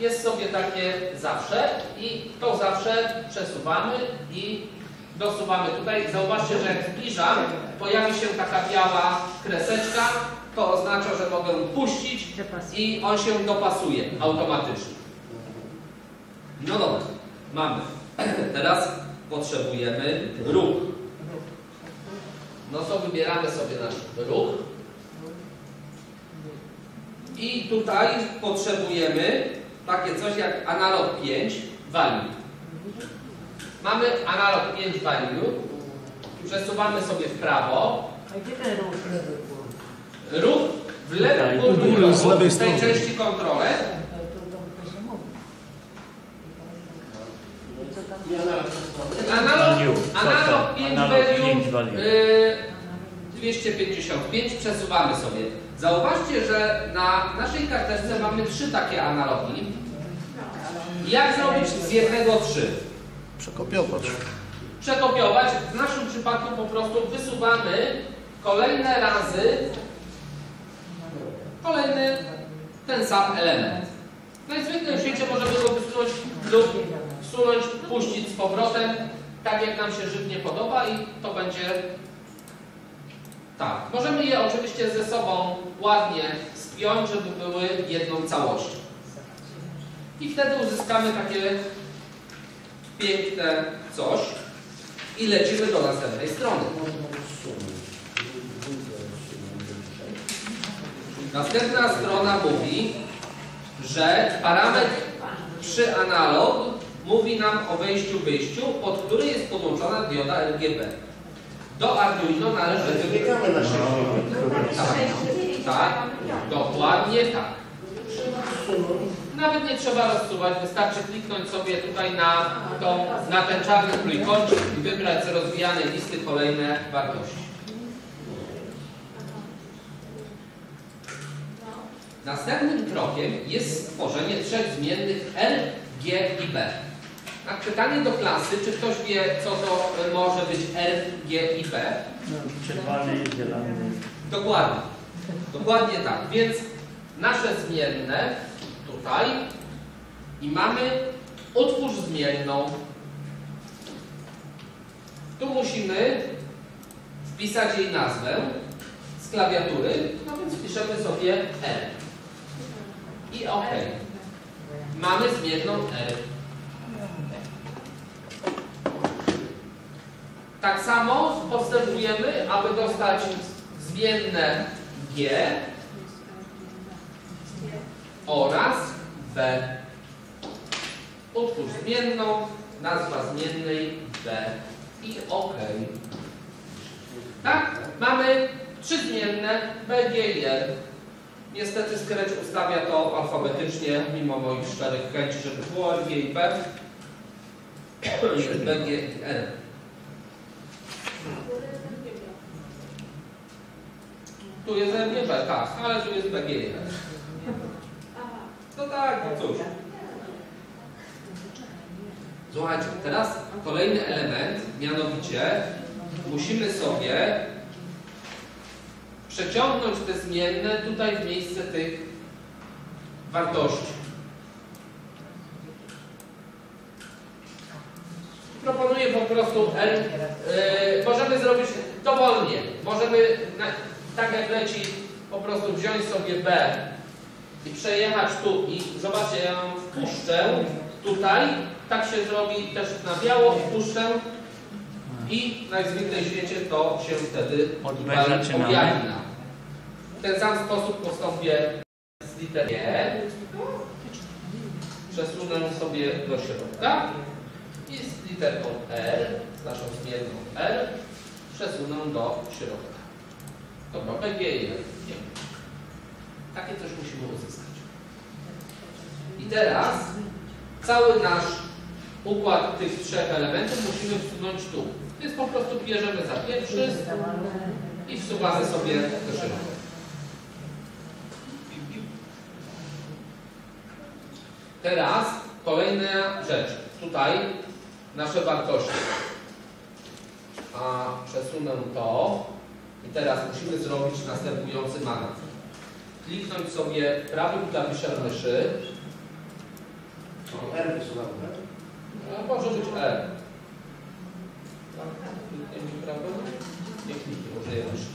Jest sobie takie zawsze i to zawsze przesuwamy i dosuwamy tutaj. Zauważcie, że jak zbliżam, pojawi się taka biała kreseczka, to oznacza, że mogę puścić i on się dopasuje automatycznie. No dobra, mamy. Teraz potrzebujemy ruch. No to wybieramy sobie nasz ruch. I tutaj potrzebujemy takie coś jak analog 5 value. Mamy analog 5 value. Przesuwamy sobie w prawo. A gdzie ten ruch? W lewym górnym rogu, lewej w tej części kontrolę. Analog, analog 5 Analog value, 5 value. y, 255 przesuwamy sobie. Zauważcie, że na naszej karteczce mamy trzy takie analogi. Jak zrobić z jednego trzy? Przekopiować. Przekopiować. W naszym przypadku po prostu wysuwamy kolejne razy kolejny ten sam element. Najzwykle w świecie możemy go wysunąć lub wsunąć, puścić z powrotem, tak jak nam się żywnie podoba i to będzie tak. Możemy je oczywiście ze sobą ładnie spiąć, żeby były jedną całością. I wtedy uzyskamy takie piękne coś i lecimy do następnej strony. Następna strona mówi, że parametr przy analog mówi nam o wejściu-wyjściu, pod który jest podłączona dioda RGB. Do Arduino należy Wybiegamy na siebie. tak, tak, dokładnie tak. Nawet nie trzeba rozsuwać, wystarczy kliknąć sobie tutaj na, tą, na ten czarny trójkącik i wybrać z rozwijanej listy kolejne wartości. Następnym krokiem jest stworzenie trzech zmiennych L, G i B. A pytanie do klasy, czy ktoś wie, co to y, może być L, G i B? Czerwony, zielony. Dokładnie. Dokładnie tak. Więc nasze zmienne tutaj i mamy utwórz zmienną. Tu musimy wpisać jej nazwę z klawiatury, no więc wpiszemy sobie R. I OK. Mamy zmienną R. Tak samo postępujemy, aby dostać zmienne G oraz B. Utwórz zmienną, nazwa zmiennej B i OK. Tak? Mamy trzy zmienne B, G i R. Niestety Scratch ustawia to alfabetycznie, mimo moich szczerych chęci, żeby było G i B. Jest B, G i R. Tu jest RGB, tak, ale tu jest BG1. No tak, no cóż. Słuchajcie, teraz kolejny element, mianowicie musimy sobie przeciągnąć te zmienne tutaj w miejsce tych wartości. Proponuję po prostu L. Yy, możemy zrobić dowolnie. Możemy, na, tak jak leci, po prostu wziąć sobie B i przejechać tu i zobaczcie, ja ją wpuszczę tutaj, tak się zrobi też na biało, wpuszczę i najzwykle w świecie to się wtedy ujawnia. W ten sam sposób postąpię z liter E. Przesunę sobie do środka literką R, naszą zmienną R, przesunę do środka. Dobra, PG ile? Nie. Takie coś musimy uzyskać. I teraz cały nasz układ tych trzech elementów musimy wsunąć tu. Więc po prostu bierzemy za pierwszy i wsuwamy sobie do środka. Teraz kolejna rzecz. Tutaj nasze wartości. A przesunę to i teraz musimy zrobić następujący manewr. Kliknąć sobie prawym klawiszem myszy. R wysuwamy. A może być R. Klikniemy prawym. Nie kliknij, użyję myszy.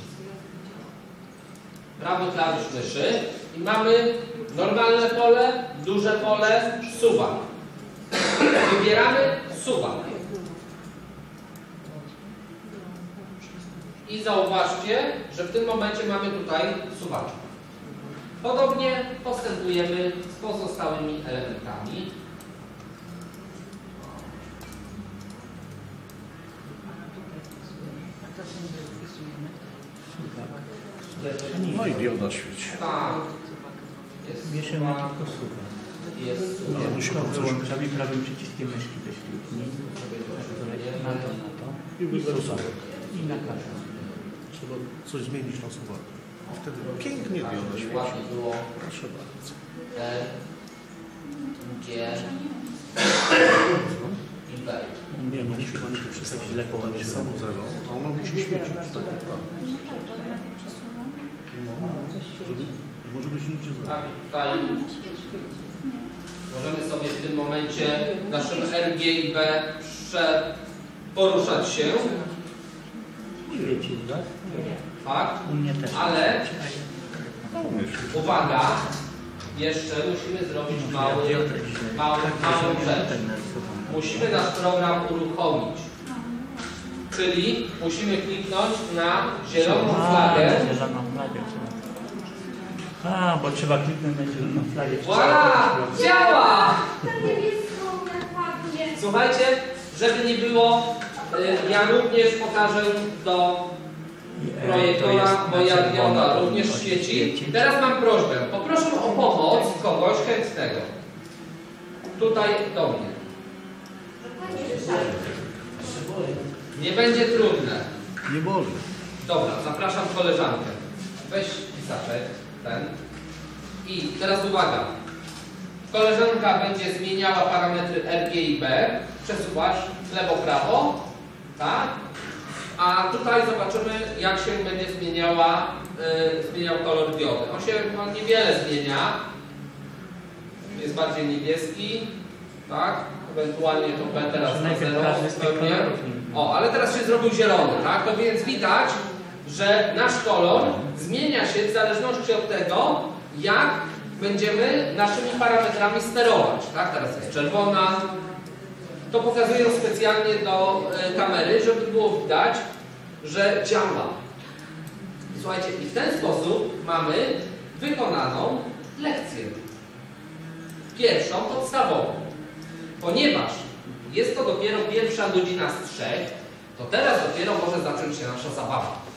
Prawy klawisz myszy i mamy normalne pole, duże pole, suwak. Wybieramy suwak. I zauważcie, że w tym momencie mamy tutaj suwaczek. Podobnie postępujemy z pozostałymi elementami. No i dioda świeci. Tak. Jest Bierzemy suwak, tylko suwak. Jest Nie, musimy przełączamy prawym przyciskiem myszki kliknij. Na to, na to. I wybrosamy. I na każdą. Trzeba coś zmienić na suwaku. I wtedy pięknie Tak, dioda świeci. ładnie było Proszę bardzo. E, G i B. Nie, no musi pan się przestać źle To jest samo zero, a ono musi świecić. Tak, tak. Żeby, może być nigdzie zero. Tak, tutaj możemy sobie w tym momencie naszym RG i B poruszać się, fakt, ale uwaga, jeszcze musimy zrobić mały, mały, małą rzecz. Musimy nasz program uruchomić. Czyli musimy kliknąć na zieloną flagę. A, bo trzeba kliknąć na zieloną flagę. Voilà! Działa! Słuchajcie, żeby nie było, y, ja również pokażę do E, projektora, moja dioda również świeci. Teraz mam prośbę, poproszę o pomoc kogoś chętnego. Tutaj do mnie. Nie będzie trudne. Nie boli. Dobra, zapraszam koleżankę. Weź pisaczek, ten. I teraz uwaga. Koleżanka będzie zmieniała parametry RG i B. Przesuwasz w lewo, prawo. Tak? A tutaj zobaczymy, jak się będzie zmieniała, y, zmieniał kolor diody. On się on niewiele zmienia. Jest bardziej niebieski. Tak? Ewentualnie to B teraz na Najpierw zero O, ale teraz się zrobił zielony, tak? To więc widać, że nasz kolor zmienia się w zależności od tego, jak będziemy naszymi parametrami sterować, tak? Teraz jest czerwona. To pokazuję specjalnie do e, kamery, żeby było widać, że działa. Słuchajcie, i w ten sposób mamy wykonaną lekcję. Pierwszą, podstawową. Ponieważ jest to dopiero pierwsza godzina z trzech, to teraz dopiero może zacząć się nasza zabawa.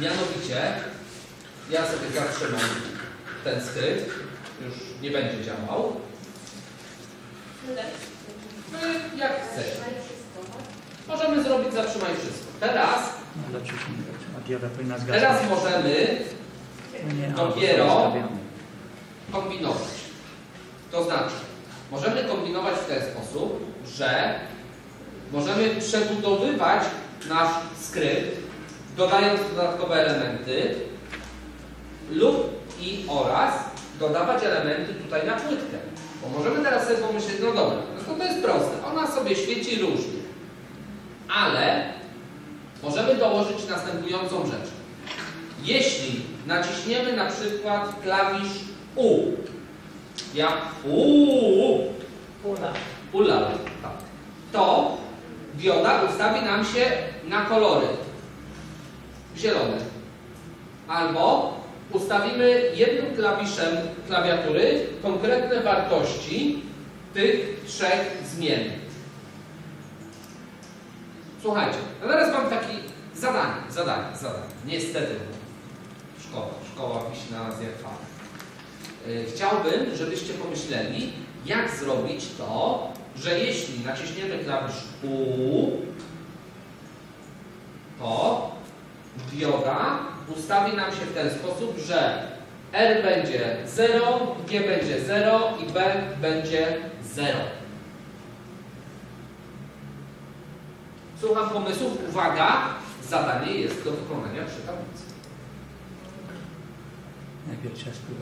Mianowicie, ja sobie zatrzymam ten skrypt, już nie będzie działał. Jak chcesz. Możemy zrobić zatrzymaj wszystko. Teraz, teraz możemy dopiero- kombinować. To znaczy, możemy kombinować w ten sposób, że możemy przebudowywać nasz skrypt, dodając dodatkowe elementy lub i oraz dodawać elementy tutaj na płytkę. Bo możemy teraz sobie pomyśleć, no dobra, no to, to jest proste, ona sobie świeci różnie. Ale możemy dołożyć następującą rzecz. Jeśli naciśniemy na przykład klawisz U, jak U, Ula. ulala, tak, to dioda ustawi nam się na kolory zielone. Albo ustawimy jednym klawiszem klawiatury konkretne wartości tych trzech zmiennych. Słuchajcie, no teraz mam takie zadanie, zadanie, zadanie. Niestety, szkoła, szkoła wisi na nas jak. Y, Chciałbym, żebyście pomyśleli, jak zrobić to, że jeśli naciśniemy klawisz U, to dioda ustawi nam się w ten sposób, że R będzie 0, G będzie 0 i B będzie 0. Słucham pomysłów. Uwaga! Zadanie jest do wykonania przy tablicy.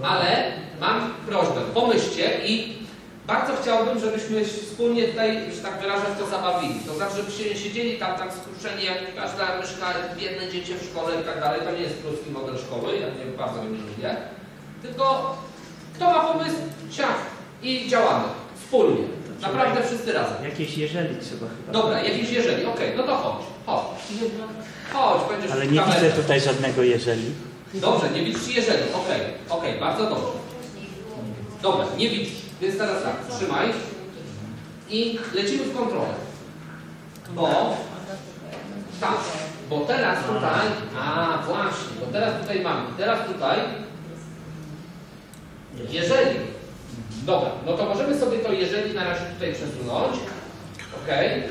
Ale mam prośbę, pomyślcie i bardzo chciałbym, żebyśmy wspólnie tutaj, że tak wyrażę, w to zabawili. To znaczy, żebyście nie siedzieli tam tak skruszeni, jak każda myszka, biedne dziecię w szkole i tak dalej. To nie jest polski model szkoły, ja nie bardzo nie lubię. Tylko kto ma pomysł, siak i działamy. Wspólnie. Naprawdę wszyscy razem. Jakieś jeżeli trzeba chyba. Dobra, jakiś jeżeli, okej, no to chodź, chodź. Chodź, będziesz Ale nie widzę tutaj żadnego jeżeli. Dobrze, nie widzisz jeżeli, okej, okej, bardzo dobrze. Dobra, nie widzisz, więc teraz tak, trzymaj i lecimy w kontrolę. Bo, tak, bo teraz tutaj, a właśnie, bo teraz tutaj mamy, teraz tutaj, jeżeli, dobra, no to możemy sobie to jeżeli na razie tutaj przesunąć, okej,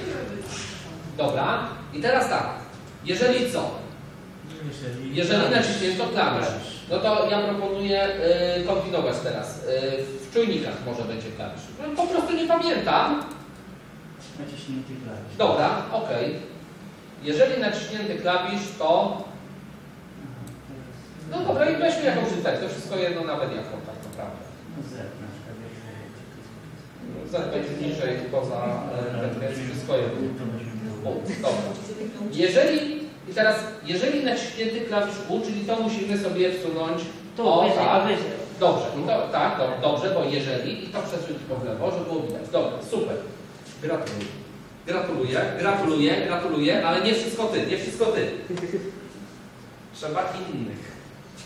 dobra, i teraz tak, jeżeli co? Jeżeli, Jeżeli naciśnięto klawisz, no to ja proponuję y, kombinować teraz. Y, w czujnikach może będzie klawisz. No, po prostu nie pamiętam. Naciśnięty klawisz. Dobra, okej. Jeżeli naciśnięty klawisz, to... No dobra, i weźmy jakąś tekst. To wszystko jedno nawet jaką tak naprawdę. No Z będzie niżej poza e. Wszystko jedno. To. Dobra. Jeżeli... I teraz, jeżeli naciśnięty klawisz U, czyli to musimy sobie wsunąć Tu, o, wyżej, tak. wyżej. Dobrze, to, tak, do, dobrze, bo jeżeli, i to przesuń tylko w lewo, żeby było widać. Dobra, super. Gratuluję. Gratuluję, gratuluję, gratuluję, ale nie wszystko ty, nie wszystko ty. Trzeba innych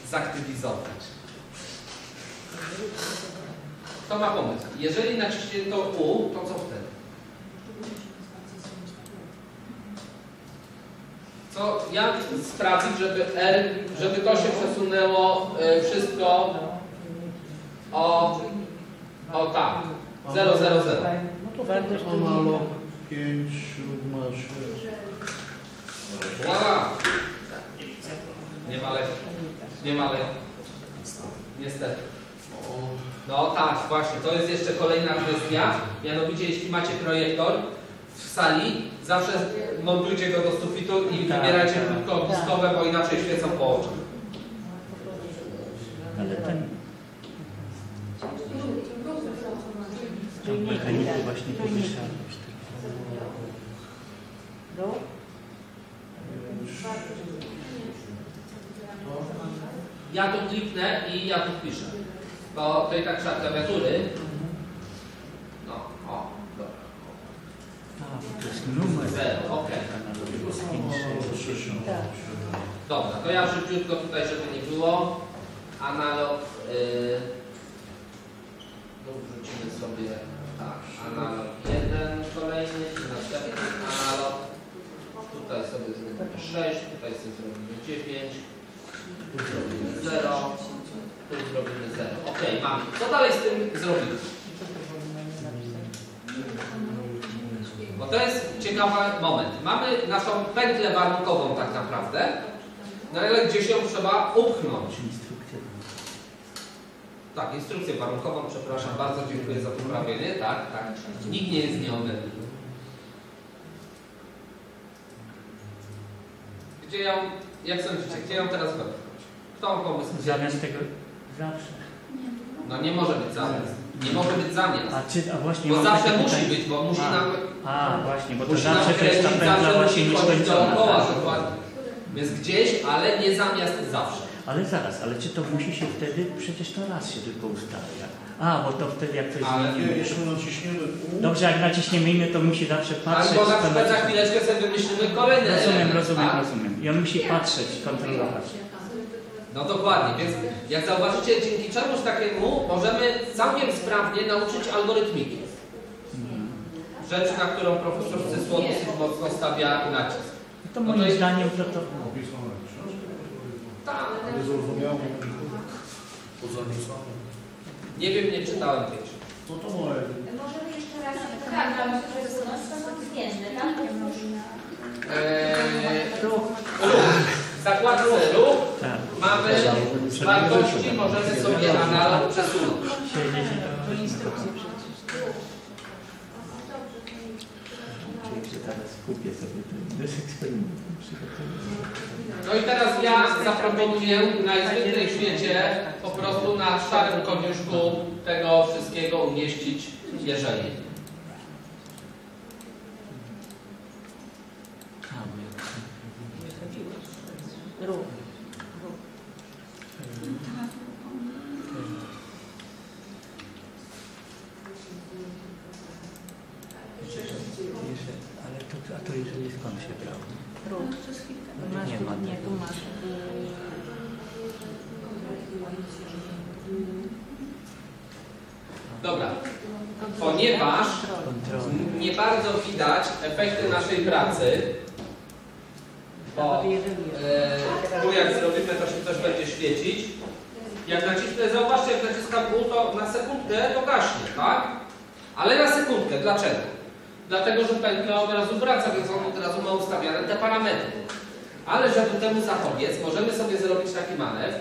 zaktywizować. Kto ma pomysł? Jeżeli naciśnięto U, to co wtedy? Co, jak sprawić, żeby R, żeby to się przesunęło y, wszystko o, o tak, 0, 0, 0. No to wartość tu Analog 5 równa się Voilà. Nie ma lepiej. Nie ma lepiej. Niestety. No tak, właśnie, to jest jeszcze kolejna kwestia. Mianowicie, jeśli macie projektor w sali, zawsze montujcie go do sufitu i Tak, wybierajcie tak. krótkoogniskowe, bo inaczej świecą po oczach. Ale ten tak. właśnie. Dół. Ja tu kliknę i ja tu wpiszę. Bo to i tak trzeba klawiatury. No, o, dobra. A, bo to jest numer. Zero, okej. Tak. Dobra, to ja szybciutko tutaj, żeby nie było. Analog. Yy, tu wrzucimy sobie tak, analog 1 kolejny i następny analog. Tutaj sobie zrobimy 6, tutaj sobie zrobimy 9, tu zrobimy 0, tu zrobimy 0. Ok, mamy. Co dalej z tym zrobimy? To jest ciekawy moment. Mamy naszą pętlę warunkową tak naprawdę, no ale gdzieś ją trzeba upchnąć. Tak, instrukcję warunkową, przepraszam bardzo, dziękuję za poprawienie. Tak, tak. Nikt nie jest nieodmienny. Gdzie ją, jak sądzicie, gdzie ją teraz wepchnąć? Kto ma pomysł? Zamiast tego zawsze. No nie może być zamiast. Nie może być zamiast. A czy, a właśnie Bo zawsze musi być, bo musi A. nam, A, właśnie, bo to musi zawsze to jest ta pętla właśnie nieskończona. dookoła, tak? dokładnie. Więc gdzieś, ale nie zamiast zawsze. Ale zaraz, ale czy to musi się wtedy, przecież to raz się tylko ustawia. A, bo to wtedy jak coś Ale zmienimy. Jeśli naciśniemy U, Dobrze, jak naciśniemy inny, to musi zawsze patrzeć. Albo na przykład za chwileczkę sobie wymyślimy kolejny Rozumiem, rozumiem, tak? rozumiem. I on musi patrzeć, kontrolować. No dokładnie, więc jak zauważycie, dzięki czemuś takiemu możemy całkiem sprawnie nauczyć algorytmiki. Rzecz, na którą profesor Cysło dosyć mocno stawia nacisk. No to moim zdaniem to to... napisane książkę, Tak, niezrozumiałe, pozamieszane. nie wiem, nie czytałem tej książki. No to moje. Możemy jeszcze raz tak, ale to są zmienne, tak? Eee, ruch. W zakładce ruch Tak. mamy wartości, możemy sobie analog przesunąć. Oczywiście teraz kupię sobie ten bez eksperymentu. No i teraz ja zaproponuję najzwyczajniej w świecie po prostu na szarym koniuszku tego wszystkiego umieścić jeżeli. Ruch. Jeszcze, ale to, a to jeżeli skąd się brało? Masz Nie tu, ma. nie, tu masz. Dobra, ponieważ nie bardzo widać efekty naszej pracy, bo e, tu jak zrobimy, to się też będzie świecić. Jak nacisnę, zauważcie, jak naciskam U, to na sekundkę to gaśnie, tak? Ale na sekundkę. Dlaczego? Dlatego, że pętla od razu wraca, więc on od razu ma ustawiane te parametry. Ale żeby temu zapobiec, możemy sobie zrobić taki manewr,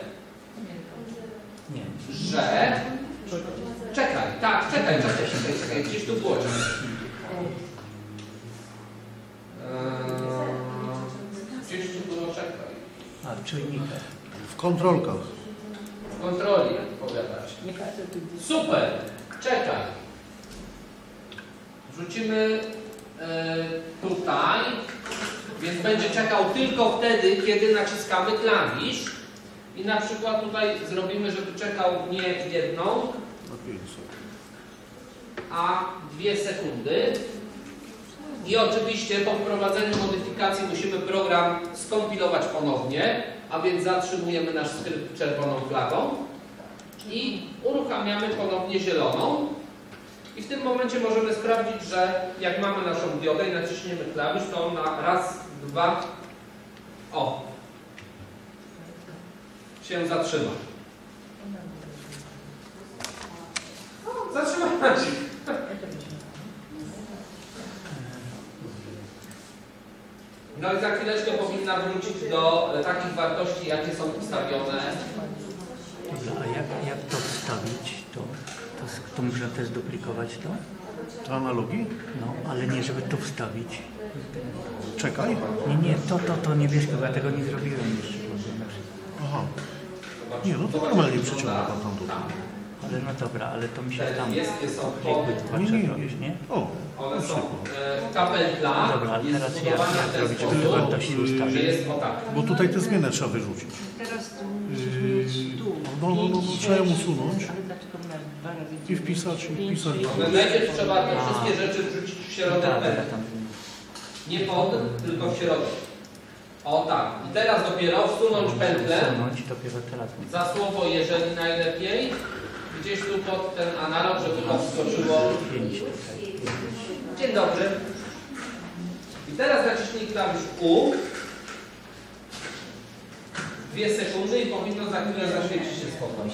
Nie. że... Czekaj, tak, czekaj, czekaj, czekaj, czekaj, gdzieś tu było. czekaj. Eee, Gdzieś tu było, czekaj. A, w czujnikach. W kontrolkach. W kontroli, jak powiadać. Nie patrzę tu gdzieś. Super, czekaj. Wrzucimy e, tutaj, więc będzie czekał tylko wtedy, kiedy naciskamy klawisz. I na przykład tutaj zrobimy, żeby czekał nie jedną, Na 5 sekund. a dwie sekundy. I oczywiście po wprowadzeniu modyfikacji musimy program skompilować ponownie, a więc zatrzymujemy nasz skrypt czerwoną flagą i uruchamiamy ponownie zieloną. I w tym momencie możemy sprawdzić, że jak mamy naszą diodę i naciśniemy klawisz, to on na raz, dwa, o, się zatrzyma. Zatrzymała się. No i za chwileczkę powinna wrócić do takich wartości, jakie są ustawione. Dobra, a jak, jak to wstawić? To, muszę też duplikować to? To analogii? No, ale nie, żeby to wstawić. Czekaj. Nie, nie, to, to, to niebieskie, bo ja tego nie zrobiłem jeszcze. Aha. Nie, no to normalnie przeciąga pan tam do Ale no dobra, ale to mi się tam niebieskie są pod, jakby dwa Nie, nie, trzeba nie. robić, nie? O, one na są przykład. e, ta pętla Dobra, ale teraz jak, zbudowana jak ten zrobić, żeby sposób, wartości że ustawić? jest o tak. Bo tutaj te zmienne trzeba wyrzucić. Teraz tu Yy, musisz mieć tu. no, no, no, no, trzeba ją usunąć. I wpisać, i wpisać. No, Najpierw trzeba te wszystkie rzeczy wrzucić w środek Tak, pętli. tam. Nie pod, tylko w środek. O tak. I teraz dopiero wsunąć pętlę Wsunąć dopiero teraz. za słowo jeżeli najlepiej. Gdzieś tu pod ten analog, żeby to wskoczyło. Tutaj. Dzień dobry. I teraz naciśnij klawisz U. Dwie sekundy i powinno za chwilę zaświecić się spokojnie.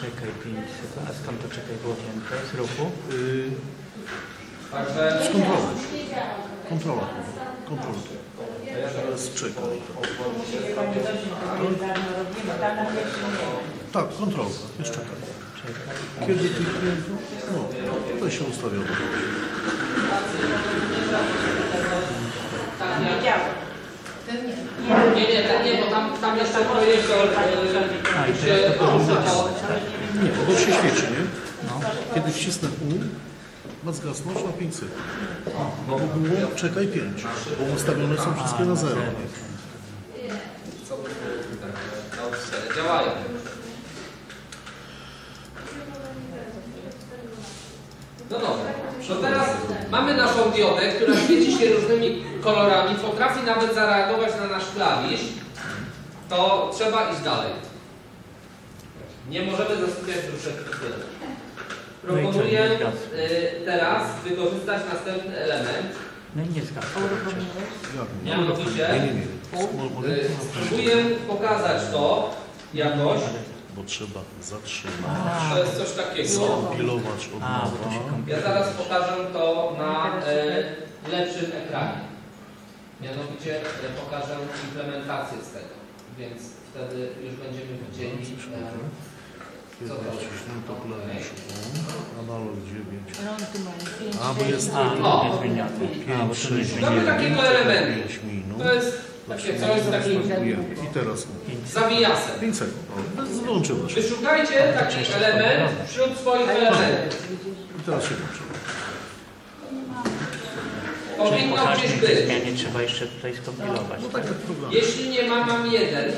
Czekaj, pięć sekund. A skąd to czekaj było wzięte? Z ruchu? Yy, Także z. Kontrola. Kontrola. Teraz to darmo robimy, tam na pierwszym nie. Tak, kontrolka. Jeszcze czekam. Kiedy tych klientów? No, tutaj się ustawia. Nie nie, działa. Ten nie. nie, nie, ten nie, bo tam, tam jeszcze projektor A, i się teraz to to Nie, bo się świeci, nie? No. Kiedy wcisnę U, ma zgasnąć na 5 sekund. No bo było czekaj 5, bo ustawione są wszystkie na zero. co by było tutaj? No, cztery działają. No dobrze, to teraz mamy naszą diodę, która świeci się różnymi kolorami, potrafi nawet zareagować na nasz klawisz, to trzeba iść dalej. Nie możemy. No i co, Proponuję zgadza. y, teraz wykorzystać następny element, No nie zgadzam. Nie? mianowicie y, spróbuję pokazać to jakoś. Bo trzeba zatrzymać, To jest coś takiego. skompilować od A, bo to się nowa. Ja zaraz pokażę to na e, lepszym ekranie. Mianowicie e, pokażę implementację z tego, więc wtedy już będziemy widzieli. E, Co to? naciśnięto klawisz U, analog 9. No, tu mamy pięć, A, bo sześć, jest A, No. to nie zmieniamy. A, bo to Pięć, Mamy takiego elementu. 5 minut. to jest takie coś z takim I teraz zawijasem. 5 sekund. Wyszukajcie taki element wśród swoich elementów. I teraz się włączy. Czyli po Powinno gdzieś być. zmianie trzeba jeszcze tutaj skompilować. No tak jak program. Jeśli nie ma, mam jeden.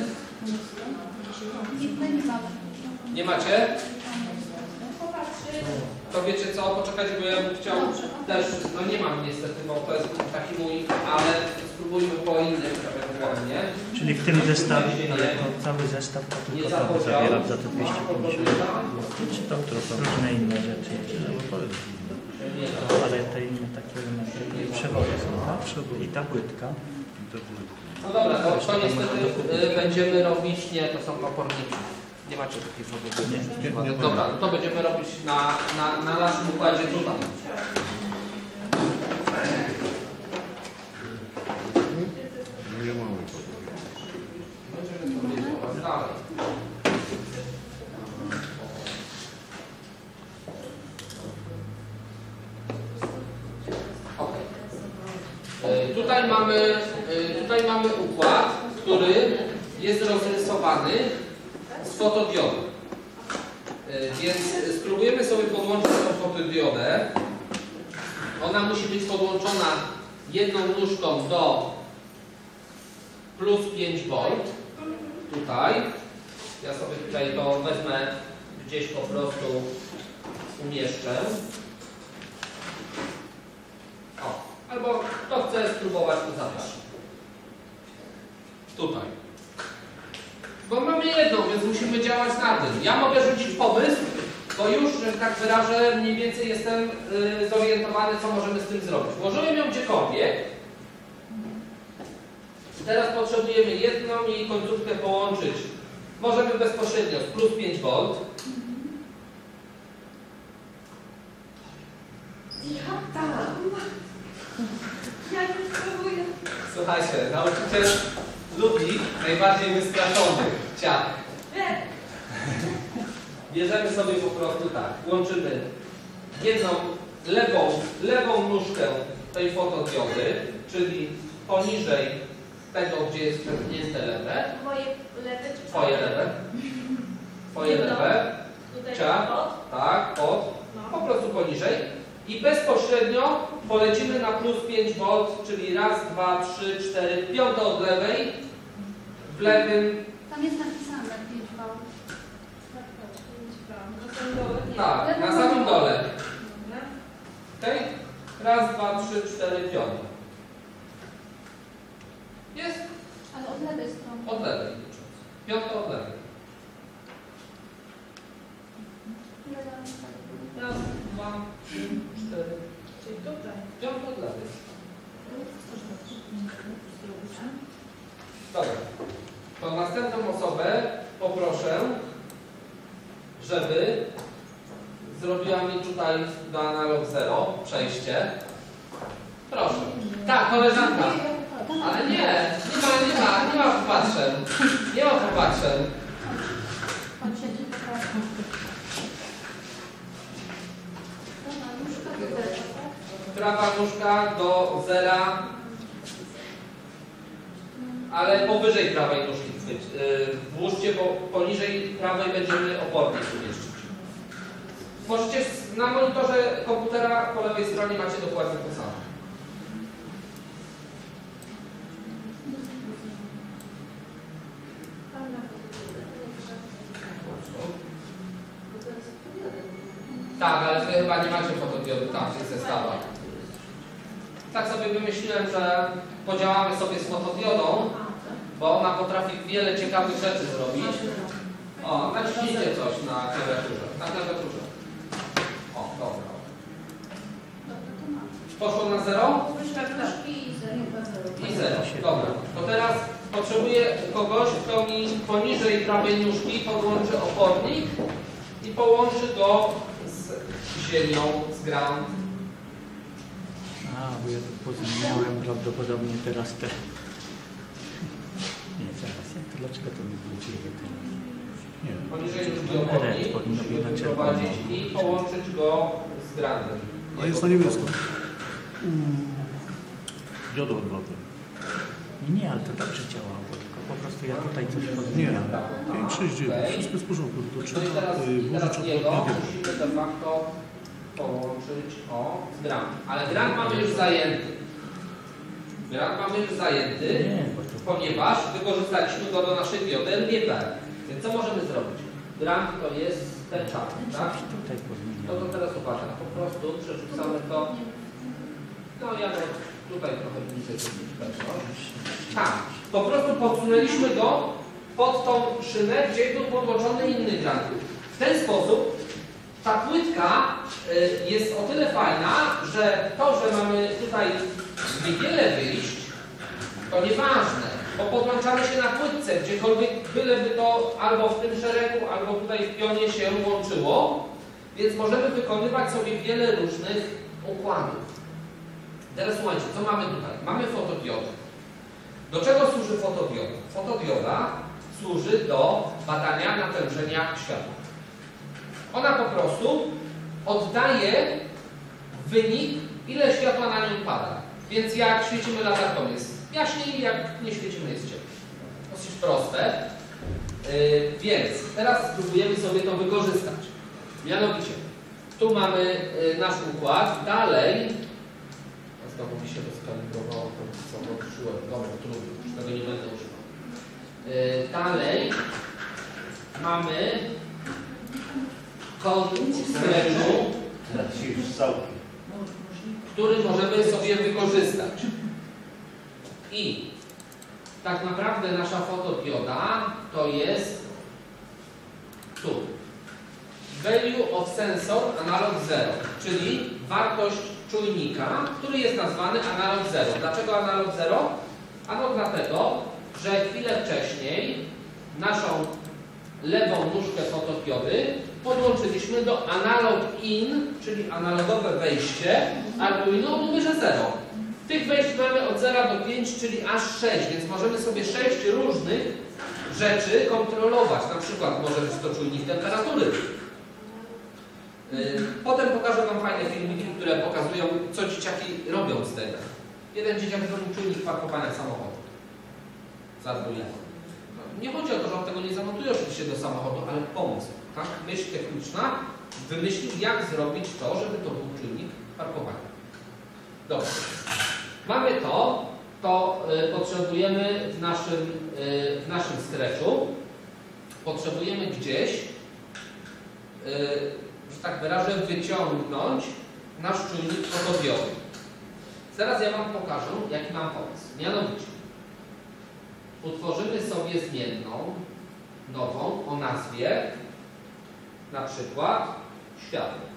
Nie macie? To wiecie co, poczekajcie, bo ja bym chciał też, no nie mam niestety, bo to jest taki mój, ale spróbujmy po innym ewentualnie. Czyli w tym zestawie, ale to cały zestaw to tylko to zapodział. zawiera za te 250 Czy tam różne inne rzeczy to To, ale te inne takie elementy, przewody są, tak? I ta płytka. No dobra, to, to niestety y, będziemy robić, nie, to są oporniki. Nie macie takiej nie Dobra, no to będziemy robić na, na, na naszym układzie tutaj. Nie mamy. Tutaj mamy, e, tutaj mamy układ, który jest rozrysowany z fotodiodą. E, Więc spróbujemy sobie podłączyć tą fotodiodę. Ona musi być podłączona jedną nóżką do plus 5 V. Tutaj. Ja sobie tutaj to wezmę gdzieś po prostu umieszczę. O, albo kto chce spróbować, to zapraszam. Tutaj. Bo mamy jedną, więc musimy działać na tym. Ja mogę rzucić pomysł, bo już, że tak wyrażę, mniej więcej jestem y, zorientowany, co możemy z tym zrobić. Możemy ją gdziekolwiek. Teraz potrzebujemy jedną jej końcówkę połączyć. Możemy bezpośrednio z plus 5 V. Ja tam. Ja nie spróbuję. Słuchajcie, nauczyciel lubi najbardziej wystraszonych ciach. Bierzemy sobie po prostu tak, łączymy jedną lewą, lewą nóżkę tej fotodiody, czyli poniżej tego, gdzie jest przepchnięte lewe, Moje lewe czy twoje lewe, twoje lewe, Tutaj Cia. pod. tak, pod, No. po prostu poniżej i bezpośrednio polecimy na plus 5 V, czyli raz, dwa, trzy, cztery, piąte od lewej, w lewym, Tam jest napisane 5 V. Na samym dole. Nie. tak, na samym dole. Okej? Raz, dwa, trzy, cztery, piąte. Jest Ale od lewej strony. od lewej. Piąte od lewej. Raz, dwa, trzy, cztery, Czyli tutaj. piąte od lewej. Dobra. To następną osobę poproszę, żeby zrobiła mi tutaj do analog 0 przejście. Proszę. Tak, koleżanka. Ale nie, nie ma, nie ma, nie ma popatrzeń. Nie ma popatrzeń. Prawa nóżka do zera, ale powyżej prawej nóżki. Yy, Włóżcie, bo poniżej prawej będziemy opornik umieszczyć. Możecie na monitorze komputera po lewej stronie macie dokładnie to samo. Pan na Tak, ale wy chyba nie macie fotodiody tam w tych zestawach. Tak sobie wymyśliłem, że podziałamy sobie z fotodiodą, bo ona potrafi wiele ciekawych rzeczy zrobić. O, naciśnijcie coś na klawiaturze. Na klawiaturze. O, dobra. Poszło na zero? I zero. I zero. Dobra. To teraz potrzebuję kogoś, kto mi poniżej prawej nóżki podłączy opornik i połączy go ziemią, z ground. A, bo ja tu pozmieniałem prawdopodobnie teraz te... Nie, zaraz, jak to, dlaczego to mi wróciło teraz? Nie. Poniżej nóżki Red opornik, powinno być na czerwono. i połączyć go z groundem. A jest na niebiesko. Diodą odwrotną. Nie, ale to dobrze działało, tylko po prostu ja tutaj coś Nie. pozmieniałem. 5, 6, 9. Wszystko jest w porządku. Tylko No trzeba teraz, y, włożyć musimy de facto połączyć o grant. Ale grant mamy już zajęty. Grant mamy już zajęty, ponieważ wykorzystaliśmy go do naszej diody LGP. Więc co możemy zrobić? Grant to jest ten czarny, tak? No to teraz uważaj, po prostu przerzucamy to. No ja tutaj trochę bliżej. Tak, po prostu podsunęliśmy go pod tą szynę, gdzie był podłączony inny grant. W ten sposób ta płytka y, jest o tyle fajna, że to, że mamy tutaj niewiele wyjść, to nieważne, bo podłączamy się na płytce, gdziekolwiek byleby to albo w tym szeregu, albo tutaj w pionie się łączyło, więc możemy wykonywać sobie wiele różnych układów. Teraz słuchajcie, co mamy tutaj? Mamy fotodiodę. Do czego służy fotodioda? Fotodioda służy do badania natężenia światła. Ona po prostu oddaje wynik, ile światła na nią pada. Więc jak świecimy latarką jest jaśniej, jak nie świecimy jest ciemniej. Dosyć proste. Yy, więc teraz spróbujemy sobie to wykorzystać. Mianowicie, tu mamy yy, nasz układ. Dalej, znowu mi się rozkalibrowało to, co włączyłem. Dobra, trudno, już tego nie będę używał. Yy, dalej mamy całkiem. który możemy sobie wykorzystać. I tak naprawdę nasza fotodioda to jest tu. Value of sensor analog 0, czyli wartość czujnika, który jest nazwany analog 0. Dlaczego analog 0? Ano dlatego, że chwilę wcześniej naszą lewą nóżkę fotodiody podłączyliśmy do analog in, czyli analogowe wejście Arduino o numerze 0. Tych wejść mamy od 0 do 5, czyli aż 6, więc możemy sobie 6 różnych rzeczy kontrolować. Na przykład może być to czujnik temperatury. Yy, Potem pokażę Wam fajne filmiki, które pokazują, co dzieciaki robią z tego. Jeden dzieciak zrobił czujnik parkowania samochodu. Z Arduino. No, Nie chodzi o to, że on tego nie zamontuje oczywiście do samochodu, ale pomysł, tak? Myśl techniczna wymyślił, jak zrobić to, żeby to był czujnik parkowania. Dobra. Mamy to, to y, potrzebujemy w naszym, y, w naszym streczu, potrzebujemy gdzieś, y, że tak wyrażę, wyciągnąć nasz czujnik fotodiowy. Zaraz ja Wam pokażę, jaki mam pomysł. Mianowicie, utworzymy sobie zmienną, nową, o nazwie na przykład światło.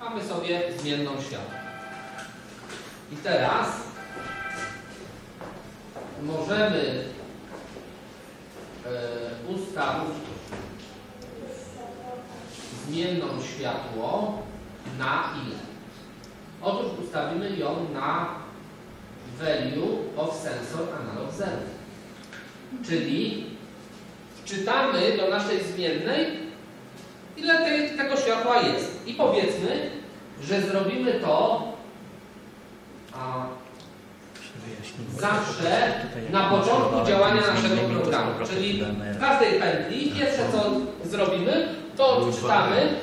Mamy sobie zmienną światło. I teraz możemy e, ustawić zmienną światło na ile? Otóż ustawimy ją na value of sensor analog 0. Czyli wczytamy do naszej zmiennej, ile tej, tego światła jest. I powiedzmy, że zrobimy to a, zawsze na początku działania naszego programu. Czyli w każdej pętli pierwsze co zrobimy, to odczytamy,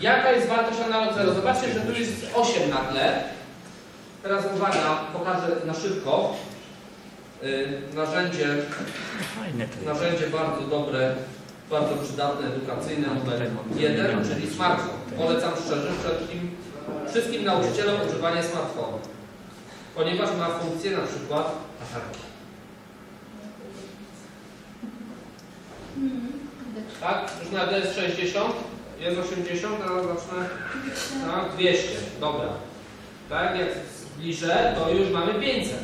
jaka jest wartość analog 0. Zobaczcie, że tu jest 8 na tle. Teraz uwaga, pokażę na szybko. Yy, narzędzie, narzędzie bardzo dobre, bardzo przydatne, edukacyjne numer 1, czyli smartfon. Polecam szczerze wszystkim, wszystkim nauczycielom używanie smartfonu. Ponieważ ma funkcję na przykład latarki. Tak? Już na D jest 60, jest 80, teraz zacznę. Tak, 200, dobra. Tak, jak zbliżę, to już mamy 500.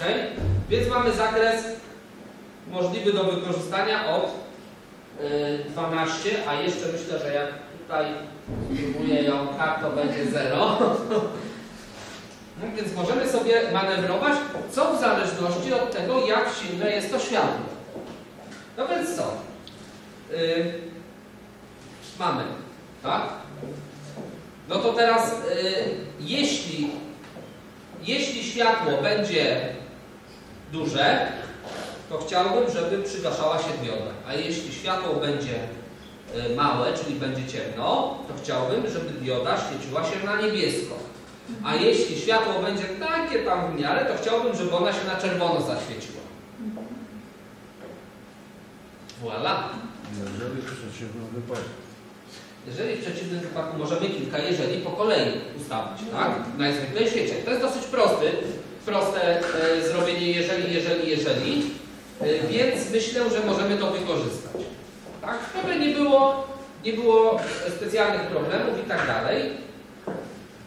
Ok? Więc mamy zakres możliwy do wykorzystania od y, 12, a jeszcze myślę, że jak tutaj spróbuję ją to będzie 0. No, więc możemy sobie manewrować, co w zależności od tego, jak silne jest to światło. No więc co? Y, mamy, tak? No to teraz, y, jeśli, jeśli światło będzie duże, to chciałbym, żeby przygaszała się dioda. A jeśli światło będzie y, małe, czyli będzie ciemno, to chciałbym, żeby dioda świeciła się na niebiesko. A jeśli światło będzie takie tam w miarę, to chciałbym, żeby ona się na czerwono zaświeciła. Voilà. Jeżeli w przeciwnym wypadku. Jeżeli w przeciwnym wypadku możemy kilka jeżeli po kolei ustawić, tak? Najzwyklej w świecie. To jest dosyć prosty, proste e, zrobienie jeżeli, jeżeli, jeżeli, e, więc myślę, że możemy to wykorzystać. Tak? Żeby nie było, nie było specjalnych problemów i tak dalej.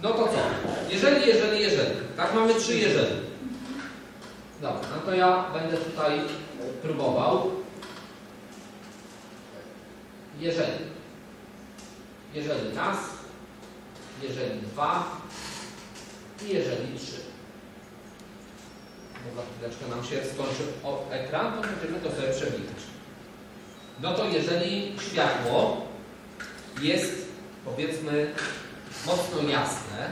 No to co? Jeżeli, jeżeli, jeżeli. Tak, mamy trzy jeżeli. Dobra, no to ja będę tutaj próbował. Jeżeli. Jeżeli raz, jeżeli dwa i jeżeli trzy. Za chwileczkę nam się skończy ekran, to będziemy to sobie przewijać. No to jeżeli światło jest powiedzmy mocno jasne,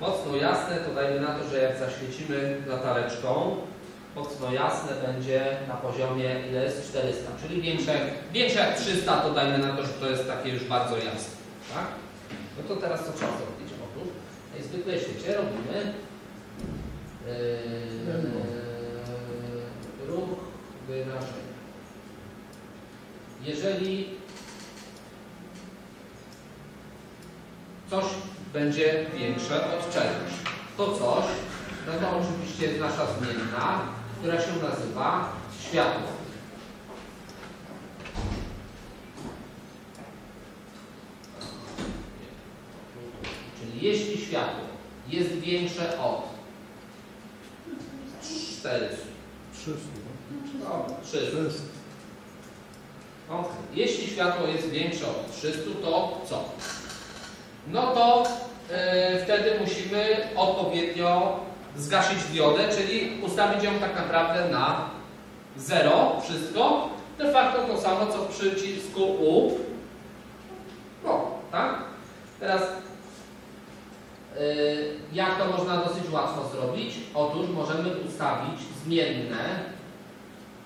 mocno jasne to dajmy na to, że jak zaświecimy latareczką, mocno jasne będzie na poziomie ile jest 400, czyli większe, większe jak 300 to dajmy na to, że to jest takie już bardzo jasne. Tak? No to teraz co trzeba zrobić? Otóż najzwyklej w świecie robimy ruch wyrażenia. Jeżeli coś będzie większe od czegoś, to coś, no to oczywiście jest nasza zmienna, która się nazywa światło. Czyli jeśli światło jest większe od 400, 300. dobra, 300, 300. Ok. Jeśli światło jest większe od 300, to co? No to e, wtedy musimy odpowiednio zgasić diodę, czyli ustawić ją tak naprawdę na 0, wszystko. De facto to samo, co w przycisku U. No, tak? Teraz jak to można dosyć łatwo zrobić? Otóż możemy ustawić zmienne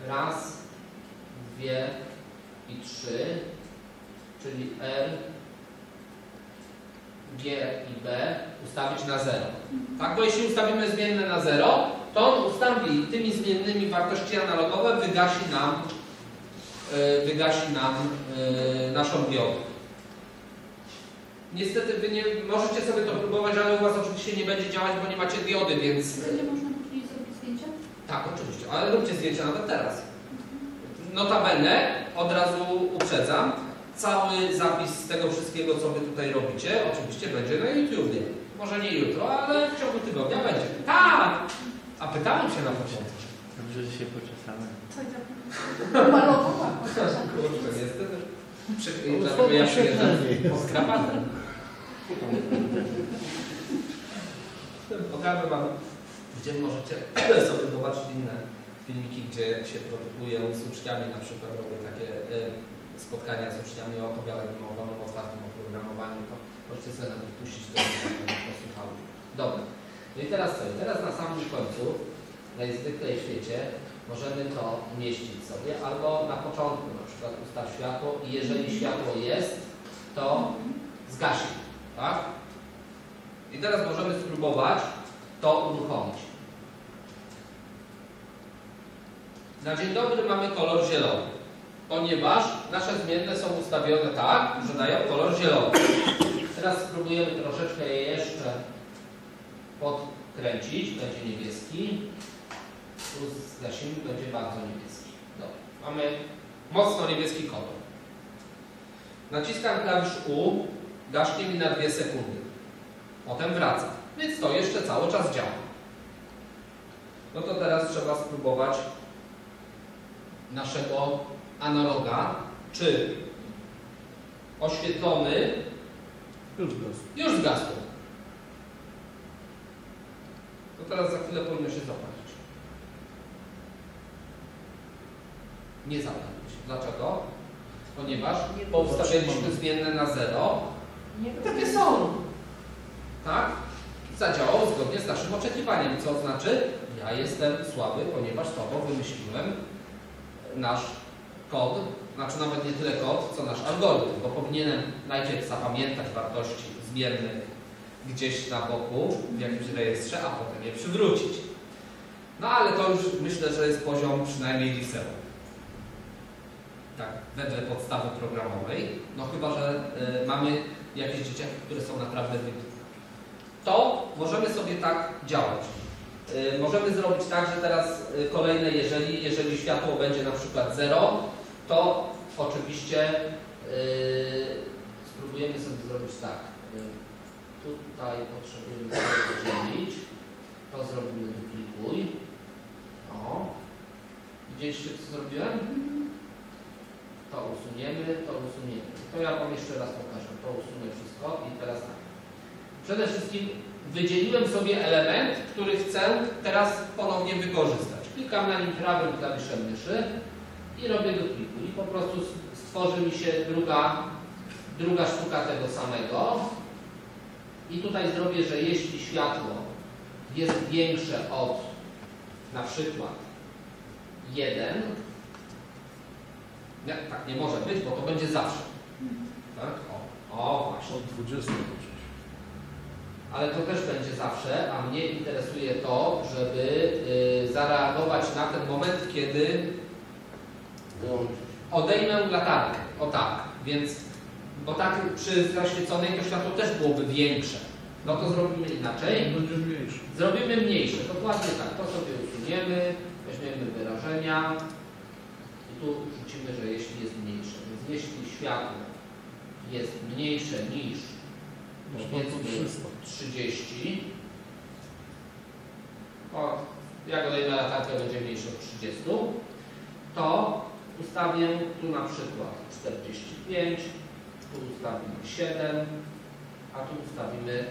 raz, dwie, i 3, czyli R, G i B ustawić na 0. Tak, bo jeśli ustawimy zmienne na 0, to on ustawi tymi zmiennymi wartości analogowe, wygasi nam, yy, wygasi nam yy, naszą diodę. Niestety wy nie możecie sobie to próbować, ale u Was oczywiście nie będzie działać, bo nie macie diody, więc Będzie można później zrobić zdjęcia? tak, oczywiście, ale róbcie zdjęcia nawet teraz. Notabene, od razu uprzedzam, cały zapis z tego wszystkiego, co Wy tutaj robicie, oczywiście będzie na YouTubie. Może nie jutro, ale w ciągu tygodnia będzie. Tak! A pytałem się na początku. Dobrze, że się poczesałem. Co ja Malowała. Kurczę, niestety. Przy, dlatego ja przyjeżdżam z krawatem. Pokażę Wam, gdzie możecie sobie zobaczyć inne filmiki, gdzie się produkują z uczniami, na przykład robię takie y, spotkania z uczniami o opowiadaniu mowowym, otwartym oprogramowaniu, to możecie sobie nawet puścić to, posłuchały. Dobra. No i teraz co? Teraz na samym końcu, najzwyklej w świecie, możemy to umieścić sobie, albo na początku na przykład ustaw światło i jeżeli światło jest, to zgasi, tak? I teraz możemy spróbować to uruchomić. Na dzień dobry mamy kolor zielony, ponieważ nasze zmienne są ustawione tak, że dają kolor zielony. Teraz spróbujemy troszeczkę je jeszcze podkręcić, będzie niebieski. Tu zgasimy, będzie bardzo niebieski. Dobra. Mamy mocno niebieski kolor. Naciskam klawisz U, gaśnie mi na 2 sekundy. Potem wraca. Więc to jeszcze cały czas działa. No to teraz trzeba spróbować naszego analoga, czy oświetlony już zgasł. Już zgasł. To teraz za chwilę powinno się zapalić. Nie zapalić. Dlaczego? Ponieważ powstawialiśmy zmienne na 0, takie są. Tak? Zadziałało zgodnie z naszym oczekiwaniem, co znaczy, ja jestem słaby, ponieważ słabo wymyśliłem nasz kod, znaczy nawet nie tyle kod, co nasz algorytm, bo powinienem najpierw zapamiętać wartości zmiennych gdzieś na boku w jakimś rejestrze, a potem je przywrócić. No ale to już myślę, że jest poziom przynajmniej liceum. Tak, wedle podstawy programowej. No chyba, że y, mamy jakieś dzieciaki, które są naprawdę wybitne. To możemy sobie tak działać. Y, możemy zrobić tak, że teraz y, kolejne, jeżeli, jeżeli światło będzie na przykład 0, to oczywiście y, spróbujemy sobie zrobić tak. Tutaj potrzebujemy sobie podzielić. To zrobimy duplikuj. O. Widzieliście, co zrobiłem? To usuniemy, to usuniemy. To ja Wam jeszcze raz pokażę. To usunę wszystko i teraz tak. Przede wszystkim wydzieliłem sobie element, który chcę teraz ponownie wykorzystać. Klikam na nim prawym klawiszem myszy i robię duplikuj. I po prostu stworzy mi się druga, druga sztuka tego samego. I tutaj zrobię, że jeśli światło jest większe od na przykład 1, nie, tak nie może być, bo to będzie zawsze. Tak? O, o właśnie. Od 20 do Ale to też będzie zawsze, a mnie interesuje to, żeby y, zareagować na ten moment, kiedy odejmę latarkę. O tak, więc, bo tak przy zaświeconej to światło też byłoby większe. No to zrobimy inaczej. Będzie mniejszy. Zrobimy mniejsze, dokładnie tak. To sobie usuniemy, weźmiemy wyrażenia i tu rzucimy, że jeśli jest mniejsze. Więc jeśli światło jest mniejsze niż powiedzmy 300. 30, o, jak odejmę latarkę będzie mniejsze od 30, to ustawię tu na przykład 45, tu ustawimy 7, a tu ustawimy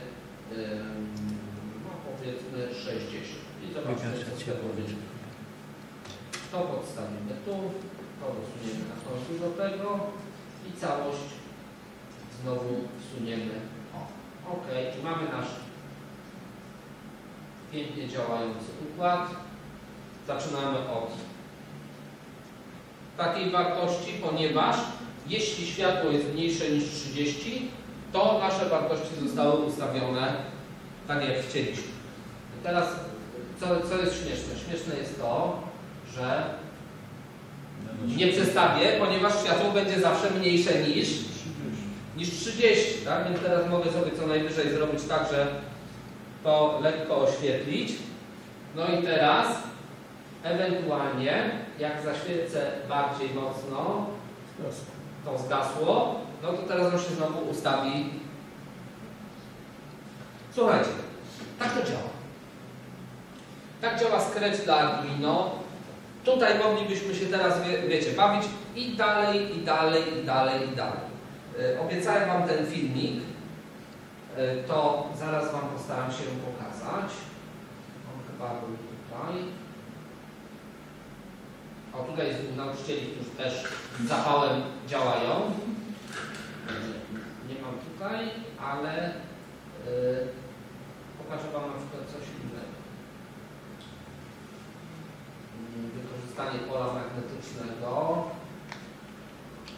no powiedzmy 60. I zobaczmy co z tego wyjdzie. To podstawimy tu, dosuniemy na końcu do tego i całość znowu wsuniemy. O, ok, i mamy nasz pięknie działający układ. Zaczynamy od takiej wartości, ponieważ jeśli światło jest mniejsze niż 30, to nasze wartości zostały ustawione tak jak chcieliśmy. Teraz co, co jest śmieszne? Śmieszne jest to, że nie przestawię, ponieważ światło będzie zawsze mniejsze niż, 30. niż 30, tak? Więc teraz mogę sobie co najwyżej zrobić tak, że to lekko oświetlić. No i teraz ewentualnie, jak zaświecę bardziej mocno, to zgasło, no to teraz on się znowu ustawi. Słuchajcie, tak to działa. Tak działa Scratch dla Arduino. Tutaj moglibyśmy się teraz, wie, wiecie, bawić i dalej, i dalej, i dalej, i dalej. E, Obiecałem Wam ten filmik, e, to zaraz Wam postaram się pokazać. On chyba był tutaj. O, tutaj jest nauczycieli, którzy też zapałem działają. Nie mam tutaj, ale yy, pokażę Wam na przykład coś innego. Wykorzystanie pola magnetycznego.